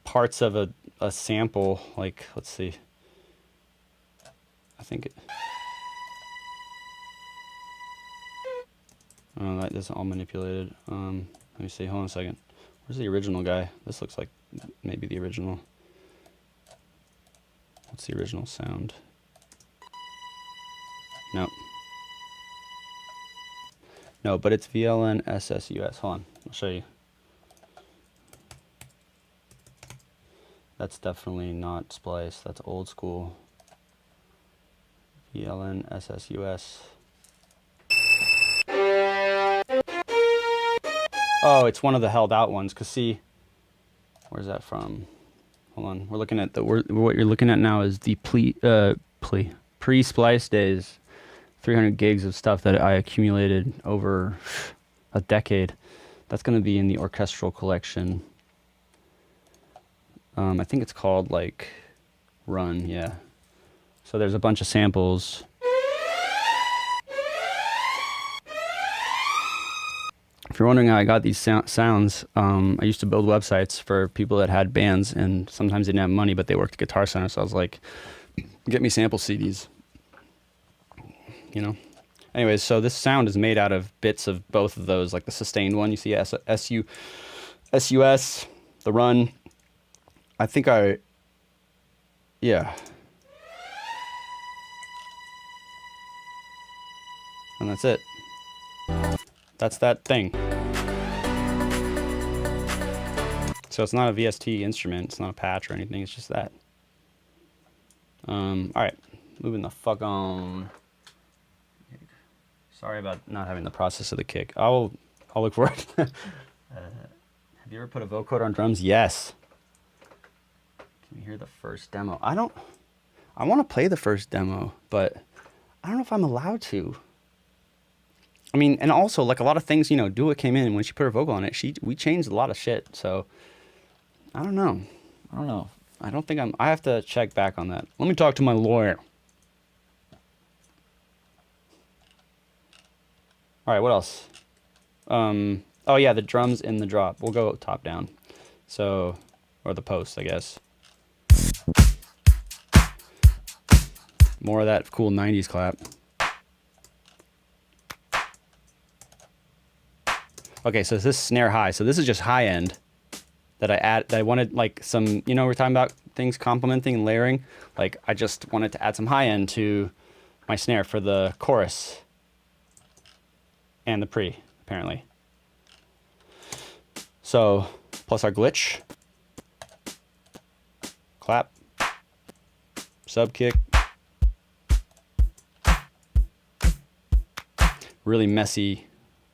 parts of a, a sample. Like, let's see. I think it. Oh, that is all manipulated. Um, let me see. Hold on a second. Where's the original guy? This looks like maybe the original. What's the original sound? Nope. No, but it's VLN SSUS. Hold on, I'll show you. That's definitely not splice. That's old school. VLN SSUS. Oh, it's one of the held out ones. Cause see, where's that from? Hold on, we're looking at the. What you're looking at now is the uh, pre-splice days. 300 gigs of stuff that I accumulated over a decade. That's going to be in the orchestral collection. Um, I think it's called like Run, yeah. So there's a bunch of samples. You're wondering how I got these sou- sounds, um, I used to build websites for people that had bands, and sometimes they didn't have money, but they worked at Guitar Center. So I was like, get me sample CDs you know. Anyways, so this sound is made out of bits of both of those, like the sustained one. You see S SU SUS, the run. I think I yeah. And that's it. That's that thing. So it's not a VST instrument, it's not a patch or anything, it's just that. Um, alright, moving the fuck on. Sorry about not having the process of the kick. I'll I'll look for it. uh, have you ever put a vocoder on drums? Yes. Can you hear the first demo? I don't. I want to play the first demo, but I don't know if I'm allowed to. I mean, and also like a lot of things, you know, Dua came in and when she put her vocal on it, she we changed a lot of shit. So I don't know. I don't know. I don't think I'm. I have to check back on that. Let me talk to my lawyer. All right, what else? Um, oh yeah, the drums in the drop. We'll go top down. So, or the post, I guess. More of that cool 90s clap. Okay, so this is snare high. So this is just high end that I add that I wanted like some, you know, we're talking about things complementing and layering. Like I just wanted to add some high end to my snare for the chorus and the pre, apparently. So, plus our glitch, clap, sub kick, really messy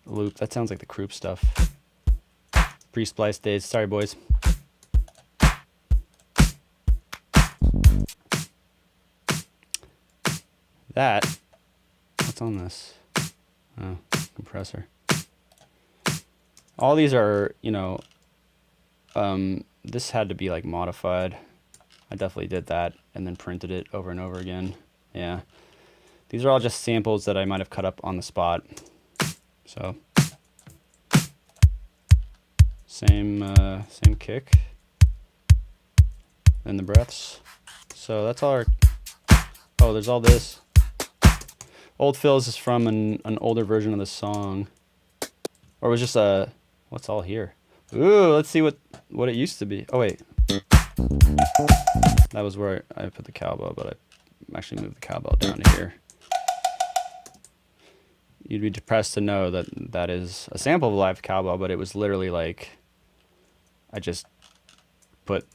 loop. That sounds like the Croup stuff. Pre-splice days. Sorry, boys. That. What's on this? Oh compressor. All these are, you know, um, this had to be like modified. I definitely did that and then printed it over and over again. Yeah. These are all just samples that I might have cut up on the spot. So, same, uh, same kick and the breaths. So that's all our, oh, there's all this. Old Fills is from an, an older version of the song. Or it was just a, what's all here? Ooh, let's see what, what it used to be. Oh, wait. That was where I put the cowbell, but I actually moved the cowbell down here. You'd be depressed to know that that is a sample of a live cowbell, but it was literally like, I just put,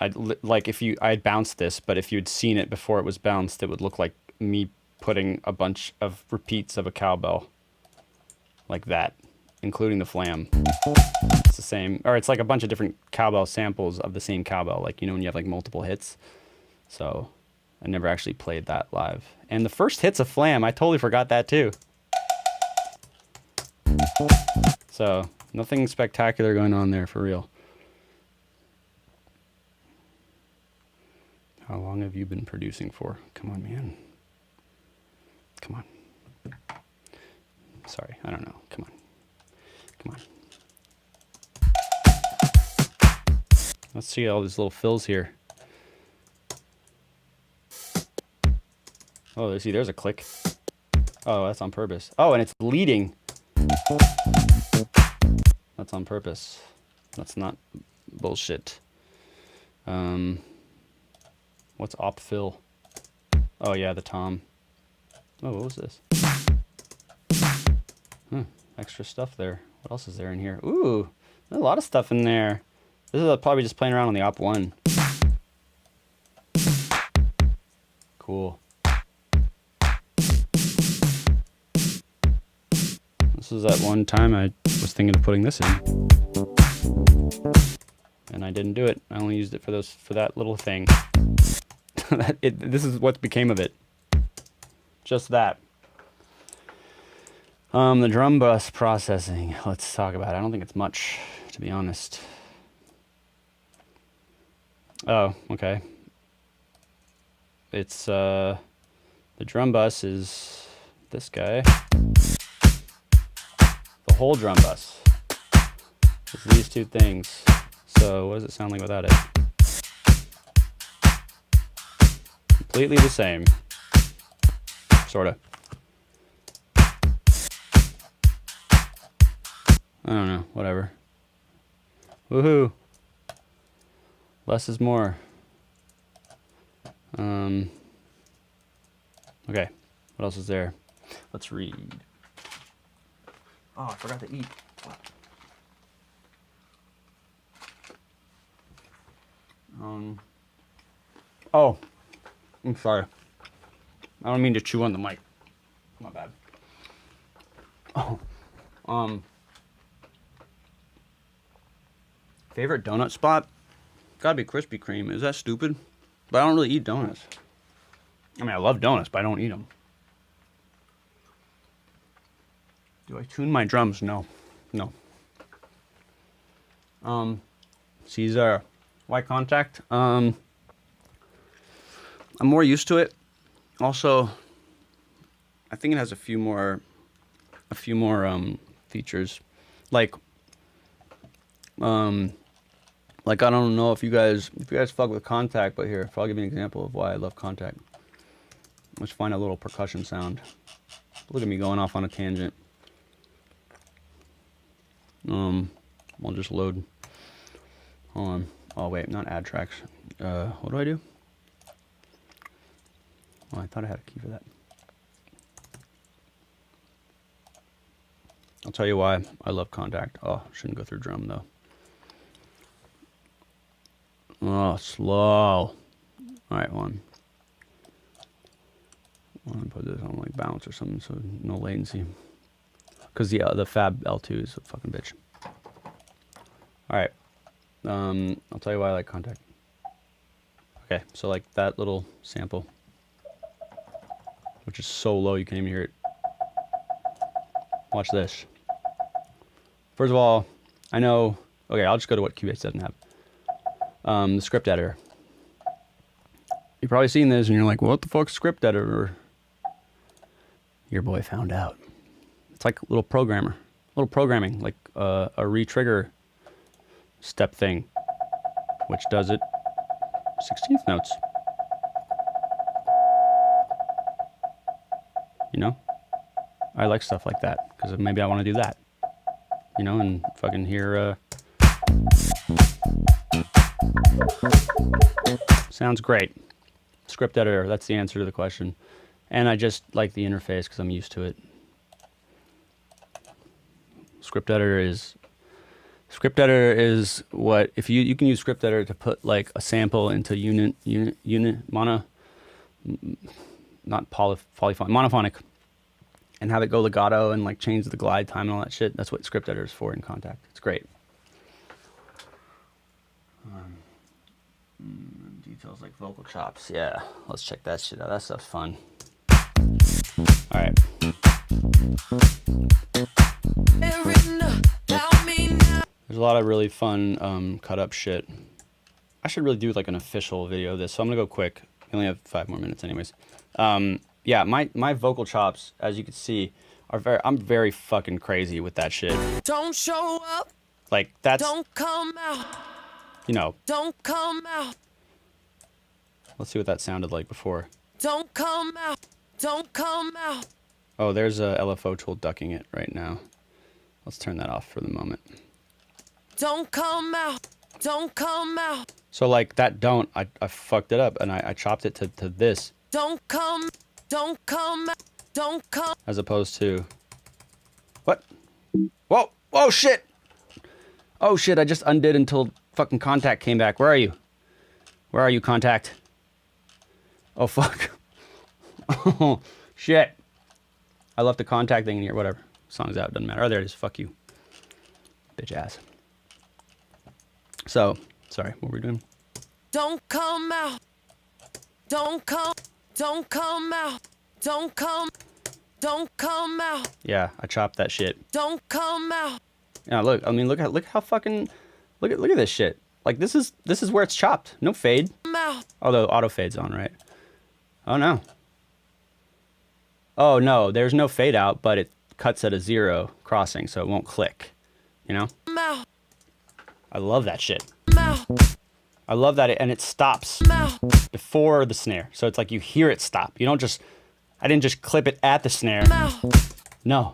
I like if you, I'd bounced this, but if you'd seen it before it was bounced, it would look like me putting a bunch of repeats of a cowbell like that, including the flam. It's the same, or it's like a bunch of different cowbell samples of the same cowbell, like you know when you have like multiple hits. So I never actually played that live. And the first hit's a flam. I totally forgot that too. So nothing spectacular going on there for real. How long have you been producing for? Come on, man. Come on. Sorry, I don't know. Come on. Come on. Let's see all these little fills here. Oh, see, there's a click. Oh, that's on purpose. Oh, and it's leading. That's on purpose. That's not bullshit. Um, what's op fill? Oh yeah, the tom. Oh, what was this? Huh. extra stuff there. What else is there in here? Ooh, a lot of stuff in there. This is uh, probably just playing around on the op one. Cool. This was that one time I was thinking of putting this in. And I didn't do it. I only used it for those for that little thing. that it, this is what became of it. Just that. Um, the drum bus processing. Let's talk about it. I don't think it's much, to be honest. Oh, okay. It's uh, the drum bus is this guy. Whole drum bus. It's these two things. So what does it sound like without it? Completely the same. Sorta. I don't know, whatever. Woohoo! Less is more. Um. Okay, what else is there? Let's read. Oh, I forgot to eat. Um. Oh, I'm sorry. I don't mean to chew on the mic. My bad. Oh, um. Favorite donut spot? Gotta be Krispy Kreme. Is that stupid? But I don't really eat donuts. I mean, I love donuts, but I don't eat them. Do I tune my drums? No. No. Um, Caesar. Why Kontakt? Um, I'm more used to it. Also, I think it has a few more, a few more um, features, like, um, like I don't know if you guys, if you guys fuck with Kontakt, but here, I'll give you an example of why I love Kontakt. Let's find a little percussion sound. Look at me going off on a tangent. Um, I'll just load. Hold on. Oh wait, not add tracks. Uh, what do I do? Oh, I thought I had a key for that. I'll tell you why I love Kontakt. Oh, shouldn't go through drum though. Oh, slow. All right, one. I want to put this on like bounce or something so no latency. Because the, uh, the Fab L2 is a fucking bitch. All right. Um, I'll tell you why I like Kontakt. Okay, so like that little sample, which is so low you can't even hear it. Watch this. First of all, I know. Okay, I'll just go to what Cubase doesn't have. Um, the script editor. You've probably seen this and you're like, what the fuck, script editor? Your boy found out. Like a little programmer, little programming, like uh, a retrigger step thing, which does it 16th notes. You know? I like stuff like that because maybe I want to do that. You know, and fucking hear. Uh... Sounds great. Script editor, that's the answer to the question. And I just like the interface because I'm used to it. Script editor is script editor is what if you you can use script editor to put like a sample into unit unit unit mono not poly, polyphonic monophonic and have it go legato and like change the glide time and all that shit. That's what script editor is for in Kontakt. It's great. Um, details like vocal chops. Yeah, let's check that shit out. That stuff's fun. All right. Written about me now. There's a lot of really fun um, cut up shit. I should really do like an official video of this, so I'm gonna go quick. We only have five more minutes, anyways. Um, yeah, my my vocal chops, as you can see, are very. I'm very fucking crazy with that shit. Don't show up. Like that's Don't come out. you know. Don't come out. Let's see what that sounded like before. Don't come out. Don't come out. Oh, there's a LFO tool ducking it right now. Let's turn that off for the moment. Don't come out. Don't come out. So like that don't, I, I fucked it up and I, I chopped it to, to this Don't come. Don't come. Don't come. as opposed to what? Whoa! Whoa! Shit! Oh shit! I just undid until fucking Kontakt came back. Where are you? Where are you, Kontakt? Oh fuck! Oh shit! I left the Kontakt thing in here. Whatever. Song's out. Doesn't matter. Oh, there it is. Fuck you, bitch ass. So sorry. What were we doing? Don't come out. Don't come. Don't come out. Don't come. Don't come out. Yeah, I chopped that shit. Don't come out. Yeah, look. I mean, look at look how fucking look at look at this shit. Like this is this is where it's chopped. No fade. Out. Although auto fade's on, right? Oh no. Oh no, there's no fade out, but it cuts at a zero crossing, so it won't click. You know? I love that shit. I love that, it, and it stops before the snare, so it's like you hear it stop. You don't just. I didn't just clip it at the snare. No.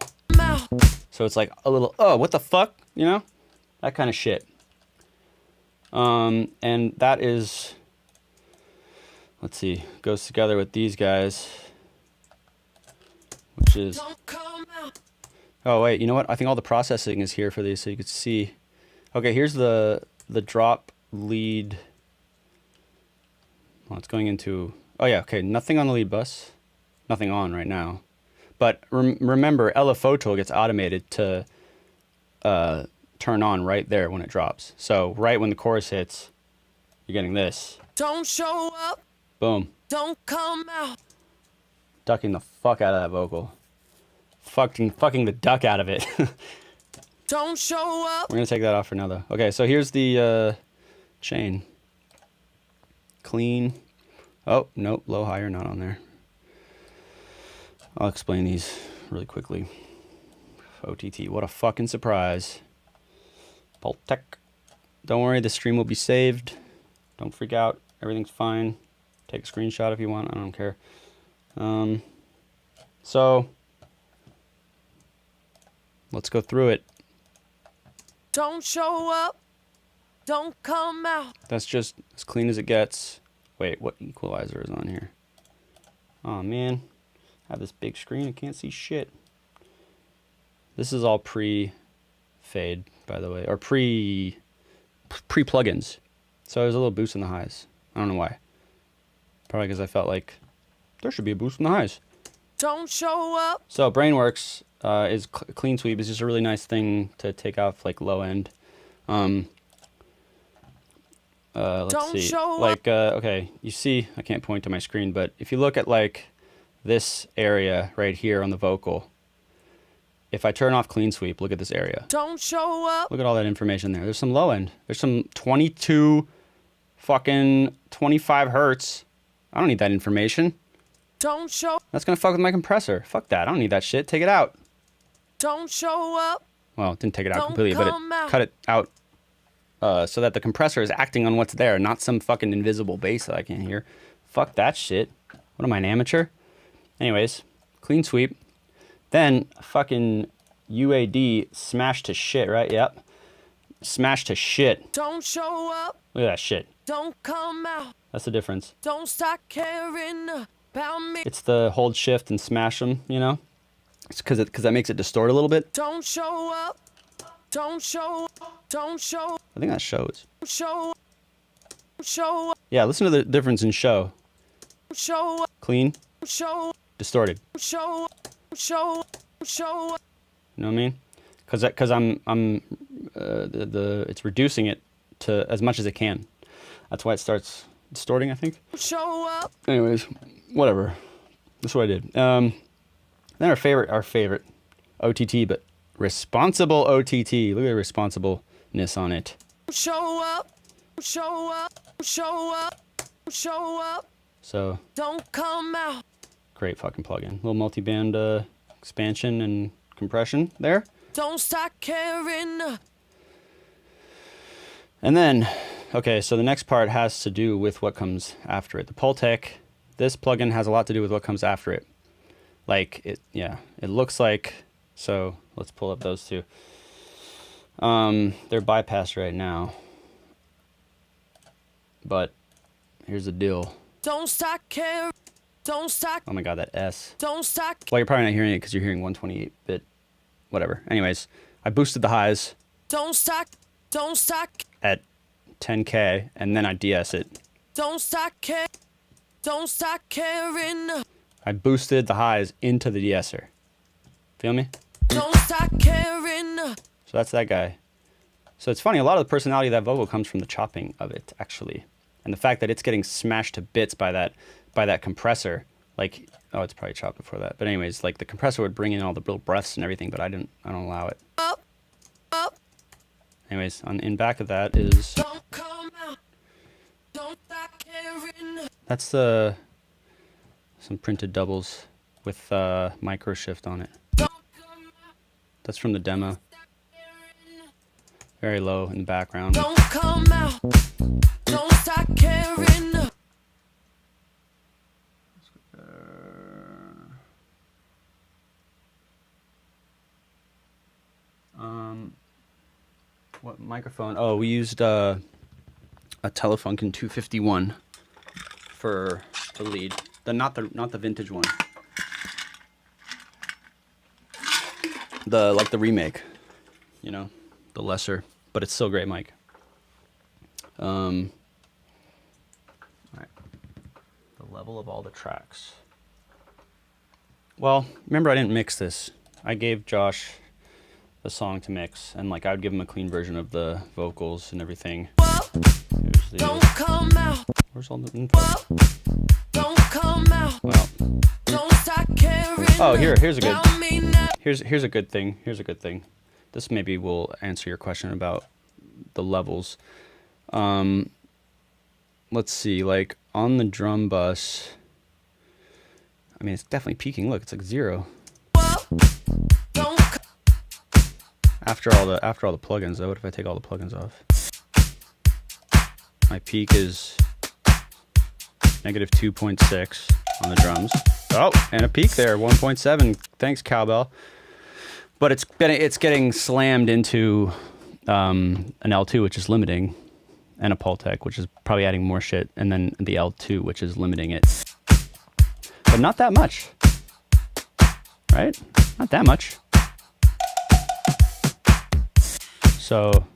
So it's like a little, oh, what the fuck? You know? That kind of shit. Um, and that is, let's see, goes together with these guys, which is, Don't come out. oh, wait, you know what? I think all the processing is here for these so you could see. Okay, here's the, the drop lead. Well, it's going into, oh yeah, okay, nothing on the lead bus. Nothing on right now. But rem- remember, Photo gets automated to uh, turn on right there when it drops. So right when the chorus hits, you're getting this. Don't show up. Boom. Don't come out. Ducking the fuck out of that vocal. Fucking fucking the duck out of it. We're Don't show up. We're gonna take that off for now though. Okay, so here's the uh, chain. Clean. Oh, nope, low higher not on there. I'll explain these really quickly. OTT, what a fucking surprise. Pultec. Don't worry, the stream will be saved. Don't freak out. Everything's fine. Take a screenshot if you want. I don't care. Um, so, let's go through it. Don't show up. Don't come out. That's just as clean as it gets. Wait, what equalizer is on here? Oh man, I have this big screen. I can't see shit. This is all pre fade, by the way, or pre pre plugins. So there's a little boost in the highs. I don't know why. Probably because I felt like there should be a boost in the highs. Don't show up. So Brainworx uh, is cl- clean sweep is just a really nice thing to take off like low end. Um, uh, let's Don't see. show up. like uh, okay, you see, I can't point to my screen, but if you look at like this area right here on the vocal, if I turn off clean sweep, look at this area. Don't show up. Look at all that information there. There's some low end. There's some 22 fucking 25 hertz. I don't need that information. Don't show. That's gonna fuck with my compressor. Fuck that. I don't need that shit. Take it out. Don't show up. well, didn't take it out Don't completely, but it out. cut it out uh, so that the compressor is acting on what's there, not some fucking invisible bass that I can't hear. Fuck that shit. What am I, an amateur? Anyways, clean sweep. Then fucking UAD smashed to shit, right? Yep. Smashed to shit. Don't show up. Look at that shit. Don't come out. That's the difference. Don't start caring. It's the hold shift and smash them, you know? It's because it, cause that makes it distort a little bit. Don't show up. Don't show. Don't show. I think that shows. Show. Show. Yeah, listen to the difference in show. Show. Clean, Show. distorted. Show. Show. Show. You know what I mean? Because because I'm I'm uh, the, the it's reducing it to as much as it can. That's why it starts distorting. I think. Show up. Anyways, whatever. That's what I did. Um, then our favorite our favorite OTT, but responsible OTT. Look at the responsibleness on it. Show up. Show up. Show up. Show up. So Don't come out. great fucking plugin. Little multi-band uh, expansion and compression there. Don't stop caring. And then, okay, so the next part has to do with what comes after it. The Pultec, this plugin has a lot to do with what comes after it. Like it, yeah, it looks like. So let's pull up those two. Um, they're bypassed right now. But here's the deal. Don't start caring. Don't start. Oh my god, that S. Don't start. Well, you're probably not hearing it because you're hearing 128 bit, whatever. Anyways, I boosted the highs Don't stop, don't stop, at 10k, and then I DS it. don't stop care, don't stop caring, I boosted the highs into the deesser. Feel me? don't stop caring. So that's that guy. So it's funny, a lot of the personality of that vocal comes from the chopping of it, actually. And the fact that it's getting smashed to bits by that by that compressor. Like oh it's probably chopped before that. But anyways, like the compressor would bring in all the real breaths and everything, but I didn't I don't allow it. Up, up, Anyways, on in back of that is don't come out, don't stop caring. that's the some printed doubles with uh micro shift on it. Don't come out, That's from the demo. Very low in the background. Don't come out, don't stop caring. Um, what microphone? Oh, we used uh, a Telefunken 251 for the lead. The not the not the vintage one. The like the remake, you know, the lesser, but it's still great mic. Um, all right. The level of all the tracks. Well, remember I didn't mix this. I gave Josh the song to mix, and like I would give him a clean version of the vocals and everything. Up, Don't come out, where's all the info? don't come out, Well, don't stop caring. oh here, here's a good, Tell me now. here's here's a good thing. Here's a good thing. This maybe will answer your question about the levels. Um, let's see, like on the drum bus. I mean, it's definitely peaking. Look, it's like zero after all the after all the plugins. Though, what if I take all the plugins off? My peak is negative 2.6 on the drums. Oh, and a peak there, 1.7. Thanks, cowbell. But it's getting it's getting slammed into um, an L2, which is limiting, and a Pultec, which is probably adding more shit, and then the L2, which is limiting it. But not that much, right? Not that much. So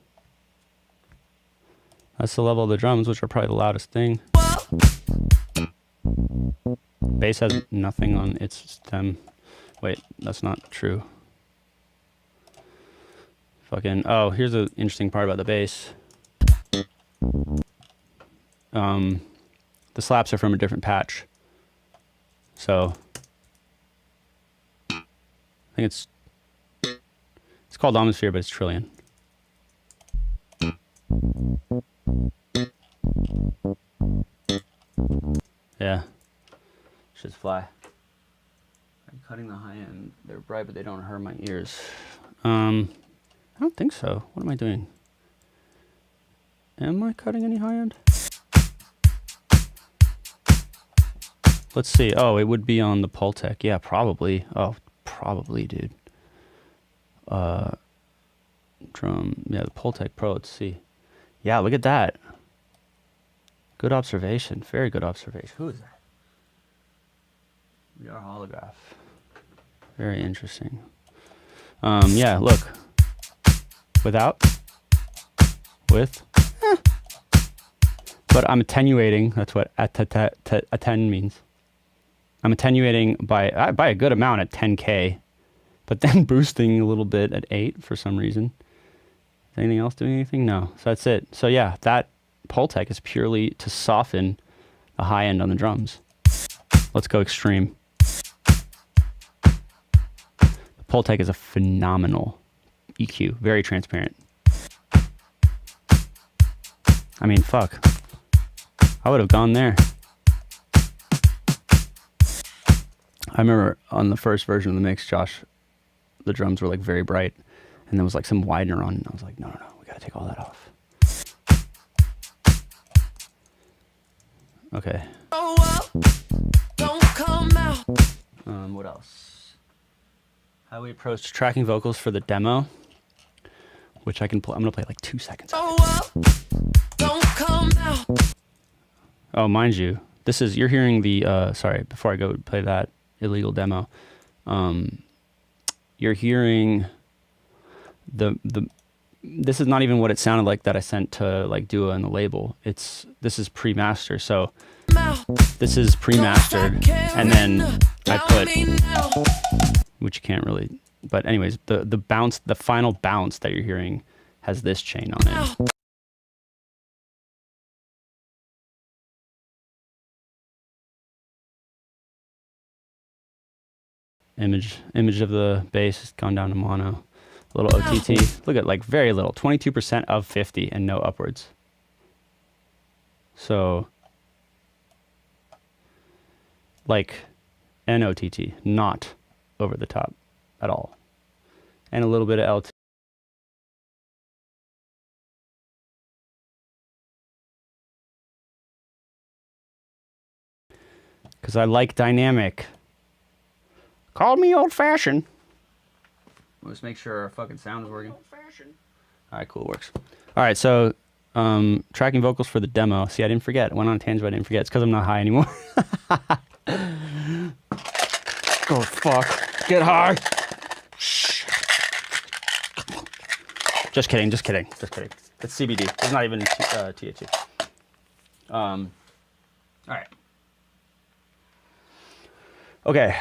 that's the level of the drums, which are probably the loudest thing. Bass has nothing on its stem. Wait, that's not true. Fucking. Oh, here's the interesting part about the bass. Um, the slaps are from a different patch. So I think it's it's called Omnisphere, but it's Trilian. Yeah. Should fly. I'm cutting the high end. They're bright, but they don't hurt my ears. Um, I don't think so. What am I doing? Am I cutting any high end? Let's see. Oh, it would be on the Pultec. Yeah, probably. Oh, probably, dude. Uh, drum. Yeah, the Pultec Pro. Let's see. Yeah, look at that. Good observation. Very good observation. Who is that? We are holograph. Very interesting. Um, yeah, look. Without. With. eh. But I'm attenuating. That's what att- attend means. I'm attenuating by uh, by a good amount at 10k, but then boosting a little bit at 8 for some reason. Anything else doing anything? No. So that's it. So yeah, that Pultec is purely to soften the high end on the drums. Let's go extreme. The tech is a phenomenal EQ, very transparent. I mean, fuck. I would have gone there. I remember on the first version of the mix, Josh, the drums were like very bright, and there was like some widener on, and I was like, no, no, no, we gotta take all that off. Okay. Um, what else? How we approach tracking vocals for the demo, which I can play. I'm gonna play like two seconds. Oh, mind you, this is you're hearing the. Uh, sorry, before I go play that illegal demo, um, you're hearing the the this is not even what it sounded like that I sent to like Dua and the label. It's this is pre-master, so this is pre-mastered, and then I put which you can't really. But anyways, the the bounce, the final bounce that you're hearing has this chain on it. Image image of the bass has gone down to mono. A little OTT. Oh. Look at like very little, 22% of 50 and no upwards. So like an OTT, not over the top at all. And a little bit of LT. Because I like dynamic. Call me old fashioned. Let's make sure our fucking sound is working. All right, cool, works. All right, so um, tracking vocals for the demo. See, I didn't forget. I went on a tangent, but I didn't forget. It's because I'm not high anymore. oh, fuck. Get high. Just kidding, just kidding, just kidding. It's CBD. It's not even uh, THC. Um, all right. Okay.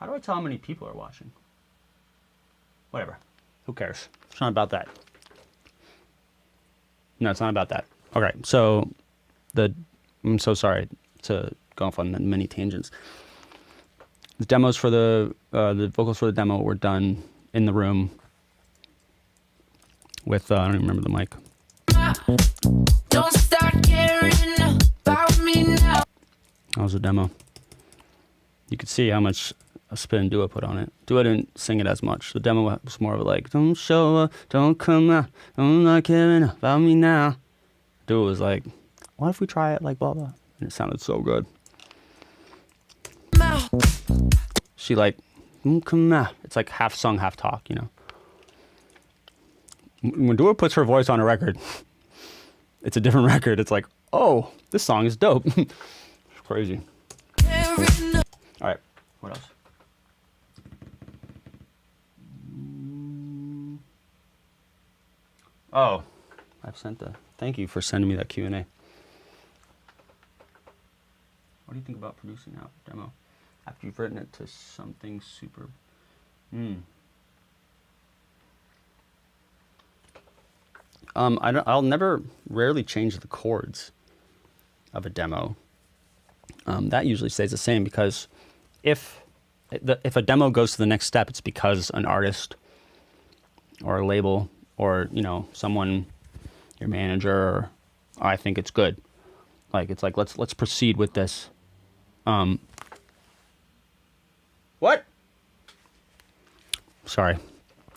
How do I tell how many people are watching? Whatever. Who cares? It's not about that. No, it's not about that. Okay, so the I'm so sorry to go off on many tangents. The demos for the uh, the vocals for the demo were done in the room with uh, I don't even remember the mic. Don't start caring about me now. That was a demo. You could see how much a spin Dua put on it. Dua didn't sing it as much. The demo was more of like, don't show up, don't come out, don't not caring about me now. Dua was like, what if we try it like blah blah? And it sounded so good. She like, "Mm, come out. It's like half sung, half talk, you know. When Dua puts her voice on a record, it's a different record. It's like, oh, this song is dope. it's crazy. All right, what else? Oh, I've sent the. Thank you for sending me that Q and A. What do you think about producing out a demo after you've written it to something super? Hmm. Um, I don't, I'll never, rarely change the chords of a demo um, that usually stays the same because if the, if a demo goes to the next step, it's because an artist or a label or you know someone, your manager, or I think it's good. Like it's like let's let's proceed with this. Um, what? Sorry,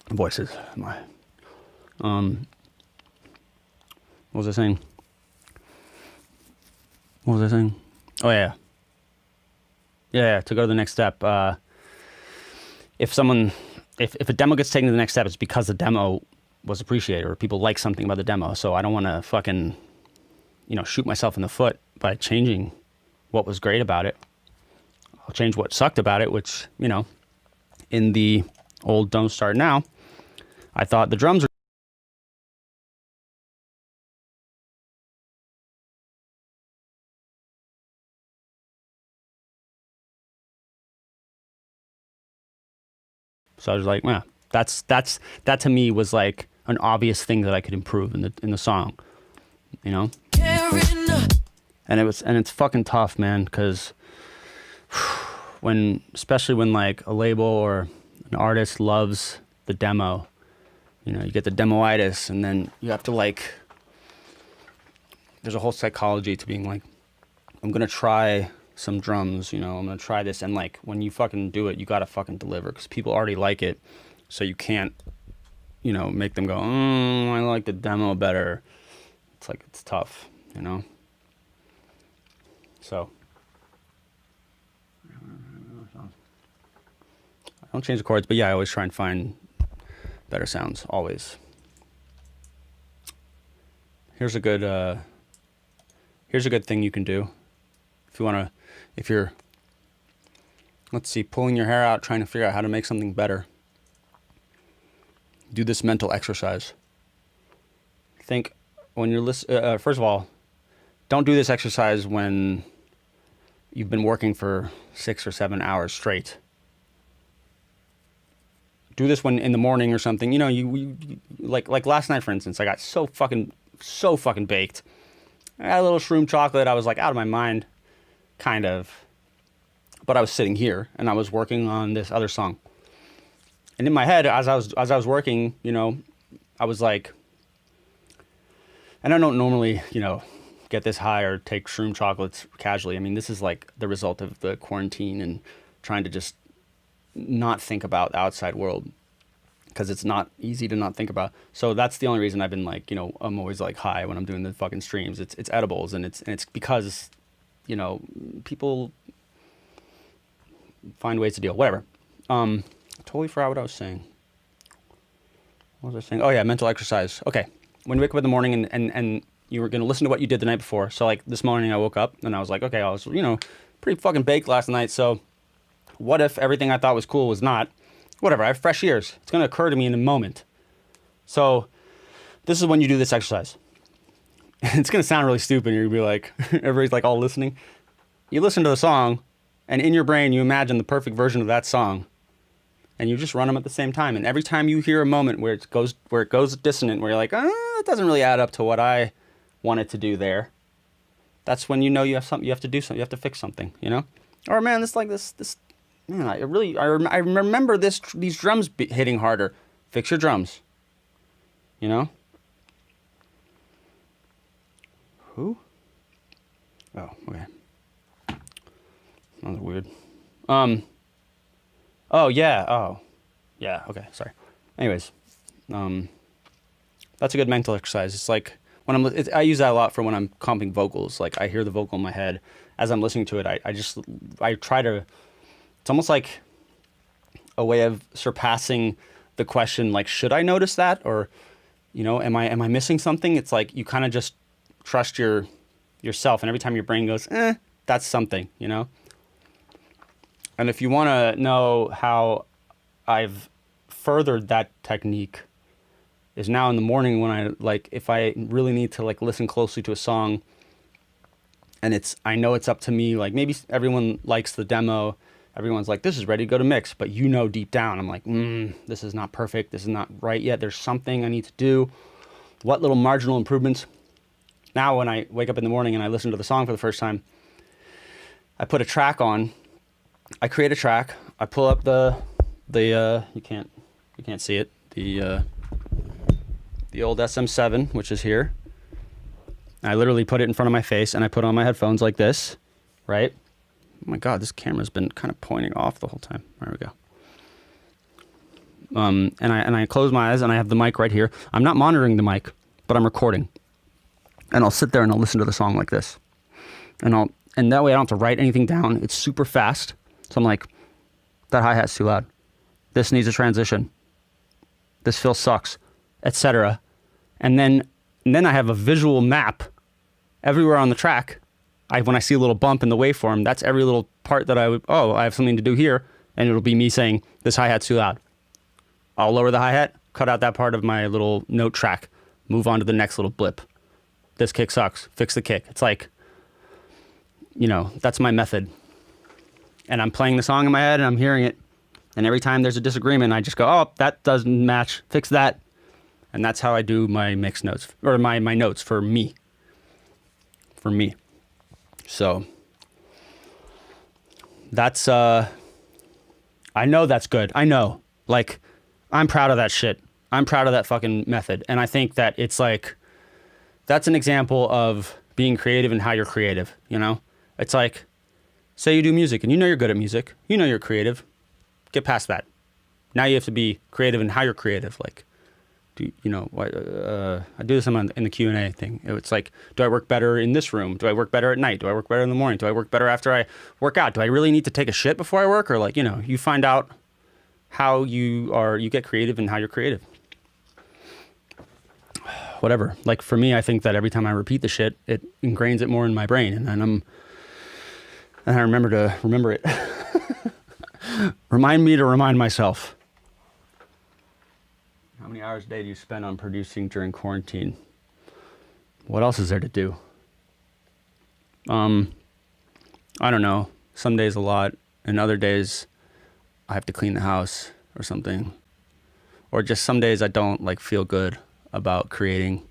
voices. My um, what was I saying? What was I saying? Oh yeah. Yeah, yeah, to go to the next step. Uh, if someone if, if a demo gets taken to the next step, it's because the demo was appreciated or people like something about the demo. So I don't want to fucking, you know, shoot myself in the foot by changing what was great about it. I'll change what sucked about it, which, you know, in the old Don't Start Now, I thought the drums were So I was like, yeah, that's that's that to me was like an obvious thing that I could improve in the in the song, you know. And it was and it's fucking tough, man, because when especially when like a label or an artist loves the demo, you know, you get the demoitis, and then you have to like. There's a whole psychology to being like, I'm gonna try some drums, you know, I'm gonna try this, and like when you fucking do it, you gotta fucking deliver because people already like it, so you can't, you know, make them go, mm, I like the demo better. It's like it's tough, you know. So. I don't change the chords, but yeah, I always try and find better sounds. Always. Here's a good. Uh, here's a good thing you can do if you want to if you're let's see pulling your hair out trying to figure out how to make something better do this mental exercise. Think when you're listening. Uh, first of all, don't do this exercise when you've been working for six or seven hours straight. Do this when in the morning or something. You know, you, you, you like like last night, for instance. I got so fucking so fucking baked. I had a little shroom chocolate. I was like out of my mind, kind of. But I was sitting here and I was working on this other song. And in my head, as I was as I was working, you know, I was like, and I don't normally, you know, get this high or take shroom chocolates casually. I mean, this is like the result of the quarantine and trying to just not think about the outside world because it's not easy to not think about. So that's the only reason I've been like, you know, I'm always like high when I'm doing the fucking streams. It's it's edibles and it's and it's because, you know, people find ways to deal. Whatever. Um, totally forgot what I was saying. What was I saying? Oh yeah, mental exercise. Okay, when you wake up in the morning and and and you were gonna listen to what you did the night before. So like this morning, I woke up and I was like, okay, I was you know pretty fucking baked last night. So what if everything I thought was cool was not? Whatever. I have fresh ears. It's gonna occur to me in a moment. So this is when you do this exercise. it's gonna sound really stupid. You're gonna be like, everybody's like all listening. You listen to the song, and in your brain you imagine the perfect version of that song and you just run them at the same time. And every time you hear a moment where it goes where it goes dissonant where you're like oh it doesn't really add up to what i wanted to do there that's when you know you have something you have to do something you have to fix something you know? Or man this like this this man i really i, rem- I remember this these drums hitting harder. Fix your drums. You know? Who? Oh okay. Was weird. Um Oh yeah. Oh, yeah. Okay. Sorry. Anyways, um, that's a good mental exercise. It's like when I'm. It, I use that a lot for when I'm comping vocals. Like I hear the vocal in my head as I'm listening to it. I, I just I try to. It's almost like a way of surpassing the question like should I notice that or you know am I am I missing something? It's like you kind of just trust your yourself and every time your brain goes eh that's something you know and if you want to know how I've furthered that technique, is now in the morning when I like if I really need to like listen closely to a song and it's I know it's up to me like maybe everyone likes the demo. Everyone's like this is ready to go to mix but you know deep down I'm like mm, this is not perfect. This is not right yet. There's something I need to do. What little marginal improvements? Now when I wake up in the morning and I listen to the song for the first time I put a track on I create a track. I pull up the the uh, you can't you can't see it the uh, the old SM7 which is here. I literally put it in front of my face and I put on my headphones like this, right? Oh my god, this camera's been kind of pointing off the whole time. There we go. Um, and I and I close my eyes and I have the mic right here. I'm not monitoring the mic, but I'm recording. And I'll sit there and I'll listen to the song like this. And I'll and that way I don't have to write anything down. It's super fast. So I'm like, that hi hat's too loud. This needs a transition. This fill sucks, etc. And then and then I have a visual map everywhere on the track. I when I see a little bump in the waveform, that's every little part that I would oh, I have something to do here, and it'll be me saying, This hi hat's too loud. I'll lower the hi hat, cut out that part of my little note track, move on to the next little blip. This kick sucks. Fix the kick. It's like, you know, that's my method and I'm playing the song in my head and I'm hearing it. And every time there's a disagreement, I just go, oh, that doesn't match. Fix that. And that's how I do my mix notes or my, my notes for me. For me. So that's, uh, I know that's good. I know. Like, I'm proud of that shit. I'm proud of that fucking method. And I think that it's like, that's an example of being creative and how you're creative, you know? It's like, Say you do music and you know you're good at music, you know you're creative. Get past that. Now you have to be creative in how you're creative. Like, do you know? Uh, I do this in the Q and A thing. It's like, do I work better in this room? Do I work better at night? Do I work better in the morning? Do I work better after I work out? Do I really need to take a shit before I work? Or like, you know, you find out how you are. You get creative and how you're creative. Whatever. Like for me, I think that every time I repeat the shit, it ingrains it more in my brain, and, then I'm and I remember to remember it. remind me to remind myself. How many hours a day do you spend on producing during quarantine? What else is there to do? Um, I don't know. Some days a lot, and other days I have to clean the house or something. Or just some days I don't like feel good about creating.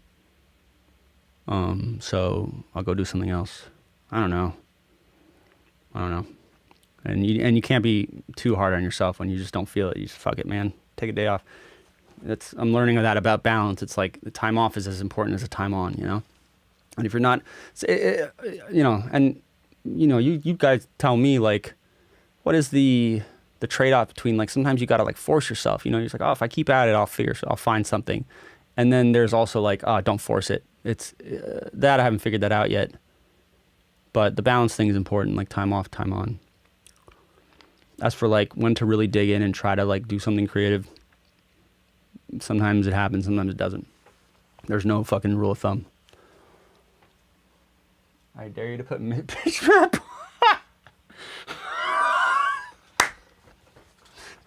Um, so I'll go do something else. I don't know. I don't know. And you and you can't be too hard on yourself when you just don't feel it. You just fuck it, man. Take a day off. That's I'm learning that about balance. It's like the time off is as important as the time on, you know. And if you're not, it- it- you know, and you know, you you guys tell me like, what is the the trade off between like sometimes you gotta like force yourself. You know, you're like, oh, if I keep at it, I'll figure, I'll find something. And then there's also like, oh, don't force it. It's uh, that I haven't figured that out yet. But the balance thing is important, like time off, time on. As for like when to really dig in and try to like do something creative, sometimes it happens, sometimes it doesn't. There's no fucking rule of thumb. I dare you to put mid pitch map.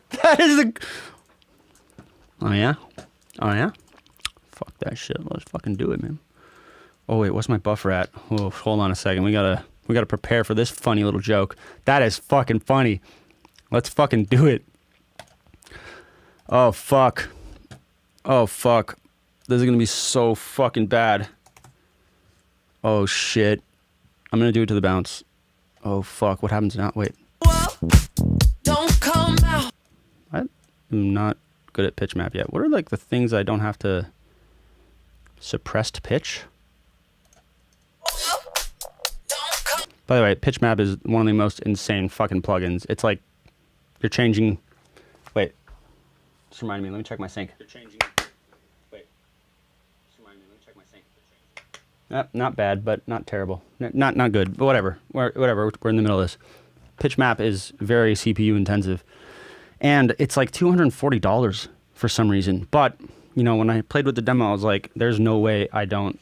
that is a. Oh yeah, oh yeah. Fuck that shit. Let's fucking do it, man. Oh wait, what's my buffer at? Oh, hold on a second. We gotta we gotta prepare for this funny little joke. That is fucking funny. Let's fucking do it. Oh fuck. Oh fuck. This is gonna be so fucking bad. Oh shit. I'm gonna do it to the bounce. Oh fuck. What happens now? Wait. Whoa, don't come out. I'm not good at pitch map yet. What are like the things I don't have to suppressed pitch? By the way, pitch map is one of the most insane fucking plugins. It's like you're changing. Wait, just remind me. Let me check my sync. You're changing. Wait, just remind me. Let me check my sync. Not, not bad, but not terrible. N- Not not good, but whatever. We're, whatever. We're in the middle of this. Pitch map is very CPU intensive, and it's like two hundred and forty dollars for some reason. But you know, when I played with the demo, I was like, "There's no way I don't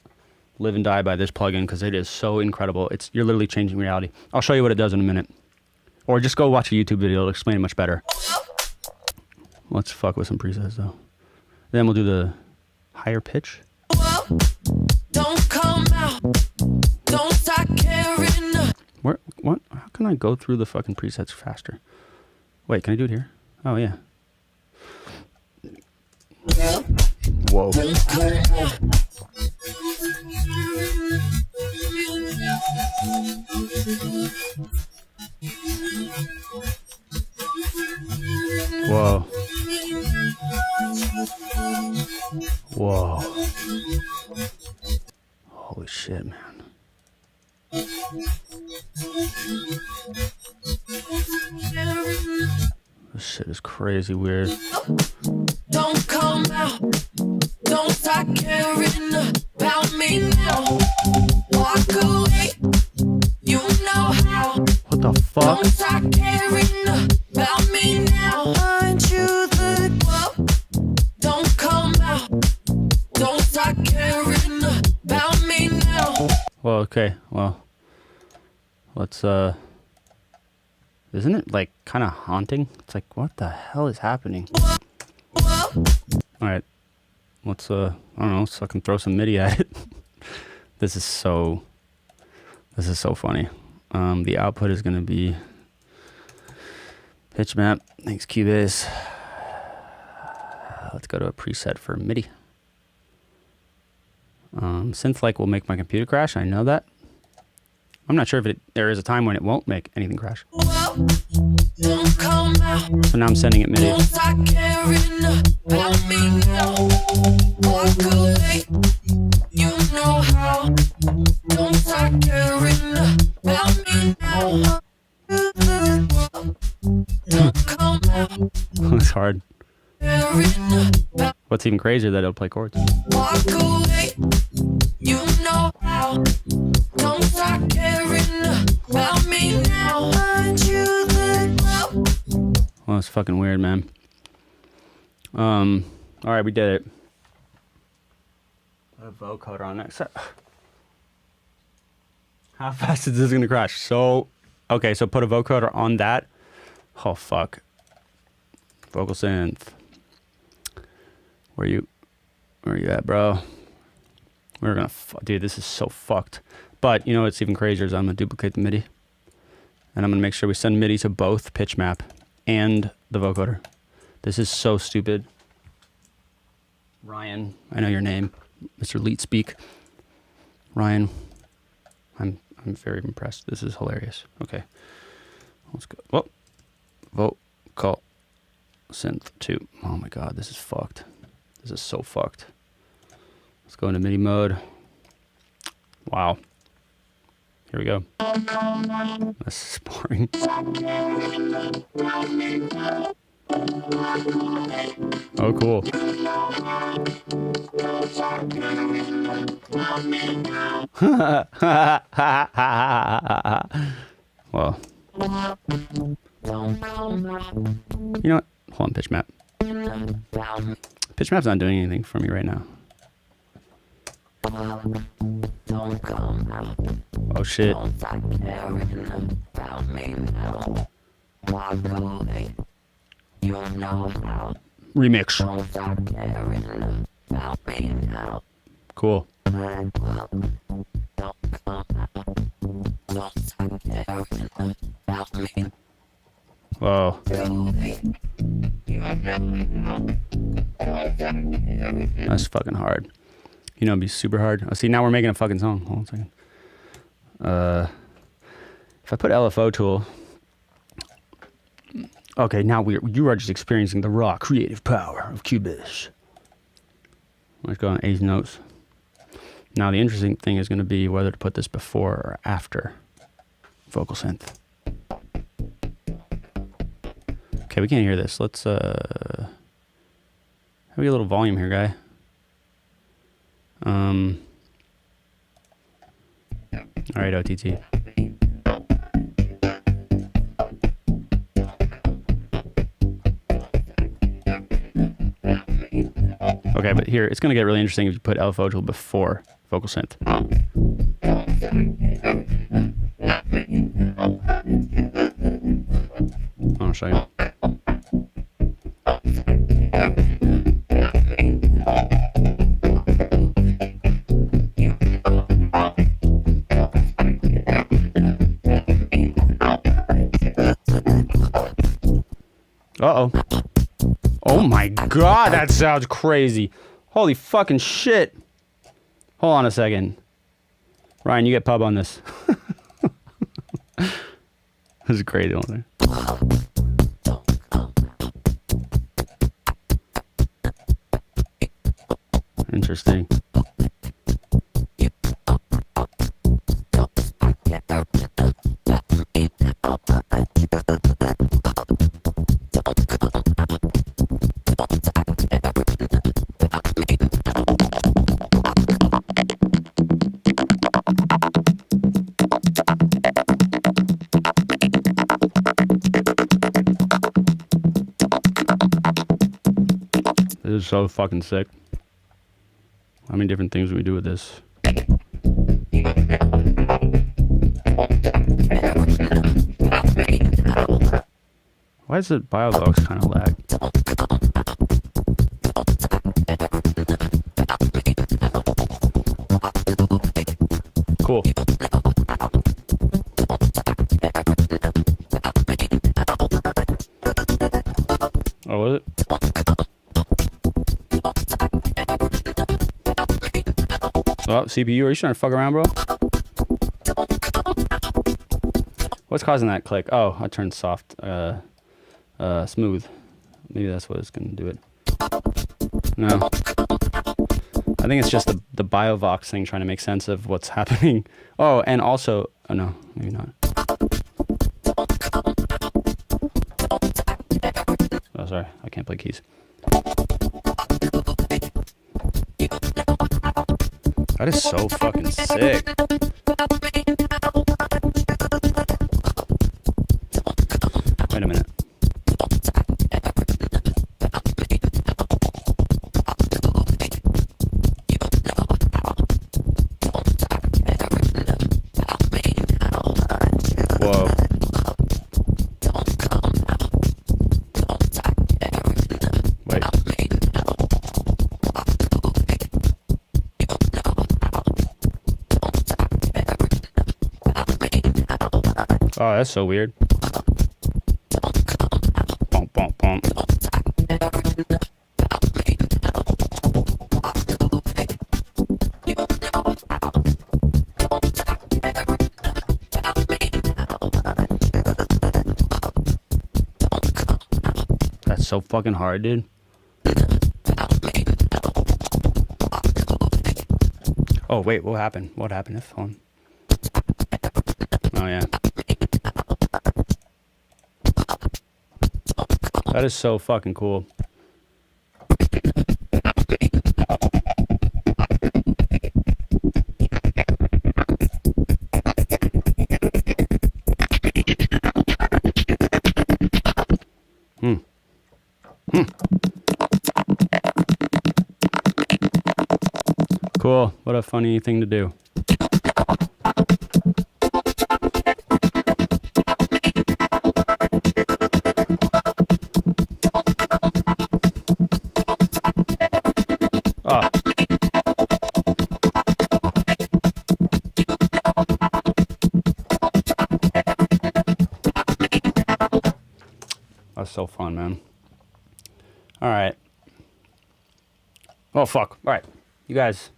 live and die by this plugin because it is so incredible. It's you're literally changing reality. I'll show you what it does in a minute, or just go watch a YouTube video. It'll explain it much better. Let's fuck with some presets though. Then we'll do the higher pitch. Whoa, don't come out. Don't start caring. Where? What? How can I go through the fucking presets faster? Wait, can I do it here? Oh yeah. Whoa. Whoa. Whoa. Holy shit, man. This shit is crazy weird. Don't come out. Don't start caring about me now. Walk away. You know how. What the fuck? Don't start caring about me now. Aren't you the whoa? Don't come out. Don't start caring about me now. Well, okay. Well, let's, uh. Isn't it, like, kind of haunting? It's like, what the hell is happening? Alright. Let's, uh. I don't know, so I can throw some MIDI at it. this is so. This is so funny. Um, the output is going to be. Pitch map. Thanks, Cubase. Let's go to a preset for MIDI. Um, synth like will make my computer crash. I know that. I'm not sure if it, there is a time when it won't make anything crash. So now I'm sending it MIDI. Don't start it's hard. What's even crazier that it'll play chords. You know how. Don't caring about me now. Well, it's fucking weird, man. Um, all right, we did it. Put a vocoder on next. How fast is this gonna crash? So, okay, so put a vocoder on that. Oh fuck. Vocal synth. Where you? Where you at, bro? We're gonna, dude. This is so fucked. But you know what's even crazier is I'm gonna duplicate the MIDI, and I'm gonna make sure we send MIDI to both pitch map and the vocoder. This is so stupid. Ryan, I know your name, Mr. Leet Speak. Ryan, I'm very impressed. This is hilarious. Okay, let's go. Well, vote call synth two. Oh my god, this is fucked. This is so fucked. Let's go into MIDI mode. Wow. Here we go. This is boring. Oh, cool. well, you know what? Hold on, pitch map. Pitch map's not doing anything for me right now. Oh shit. Remix. Cool. Whoa. That's fucking hard. You know, it'd be super hard. Oh, see, now we're making a fucking song. Hold on a second. Uh, if I put LFO tool. Okay, now we you are just experiencing the raw creative power of Cubase. Let's go on A's notes. Now the interesting thing is going to be whether to put this before or after vocal synth. Okay, we can't hear this. Let's uh have a little volume here, guy. Um All right, OTT. Okay, but here it's gonna get really interesting if you put LFO tool before vocal synth. I'll show you. God, that sounds crazy. Holy fucking shit. Hold on a second. Ryan, you get pub on this. this is don't they? Interesting. Is so fucking sick. How many different things we do with this? Why is it BioVox kind of lag? CPU, are you trying to fuck around, bro? What's causing that click? Oh, I turned soft, uh, uh, smooth. Maybe that's what is gonna do it. No. I think it's just the, the BioVox thing trying to make sense of what's happening. Oh, and also, oh no, maybe not. Oh, sorry, I can't play keys. That is so fucking sick. That's so weird. Bump, bump, bump. That's so fucking hard, dude. Oh wait, what happened? What happened if on? That is so fucking cool. Hmm. Hmm. Cool. What a funny thing to do. Oh, fuck. All right. You guys,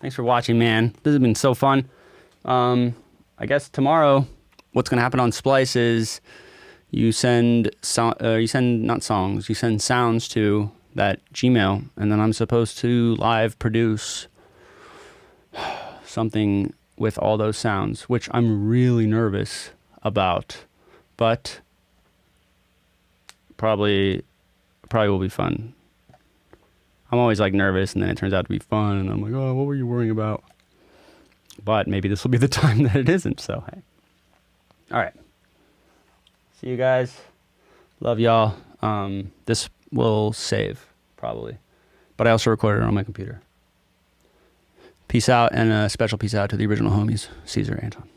thanks for watching, man. This has been so fun. Um, I guess tomorrow, what's going to happen on Splice is you send, so- uh, you send, not songs, you send sounds to that Gmail, and then I'm supposed to live produce something with all those sounds, which I'm really nervous about, but probably probably will be fun. I'm always like nervous, and then it turns out to be fun, and I'm like, oh, what were you worrying about? But maybe this will be the time that it isn't. So hey, all right. See you guys. Love y'all. Um, this will save probably, but I also recorded it on my computer. Peace out, and a special peace out to the original homies, Caesar Anton.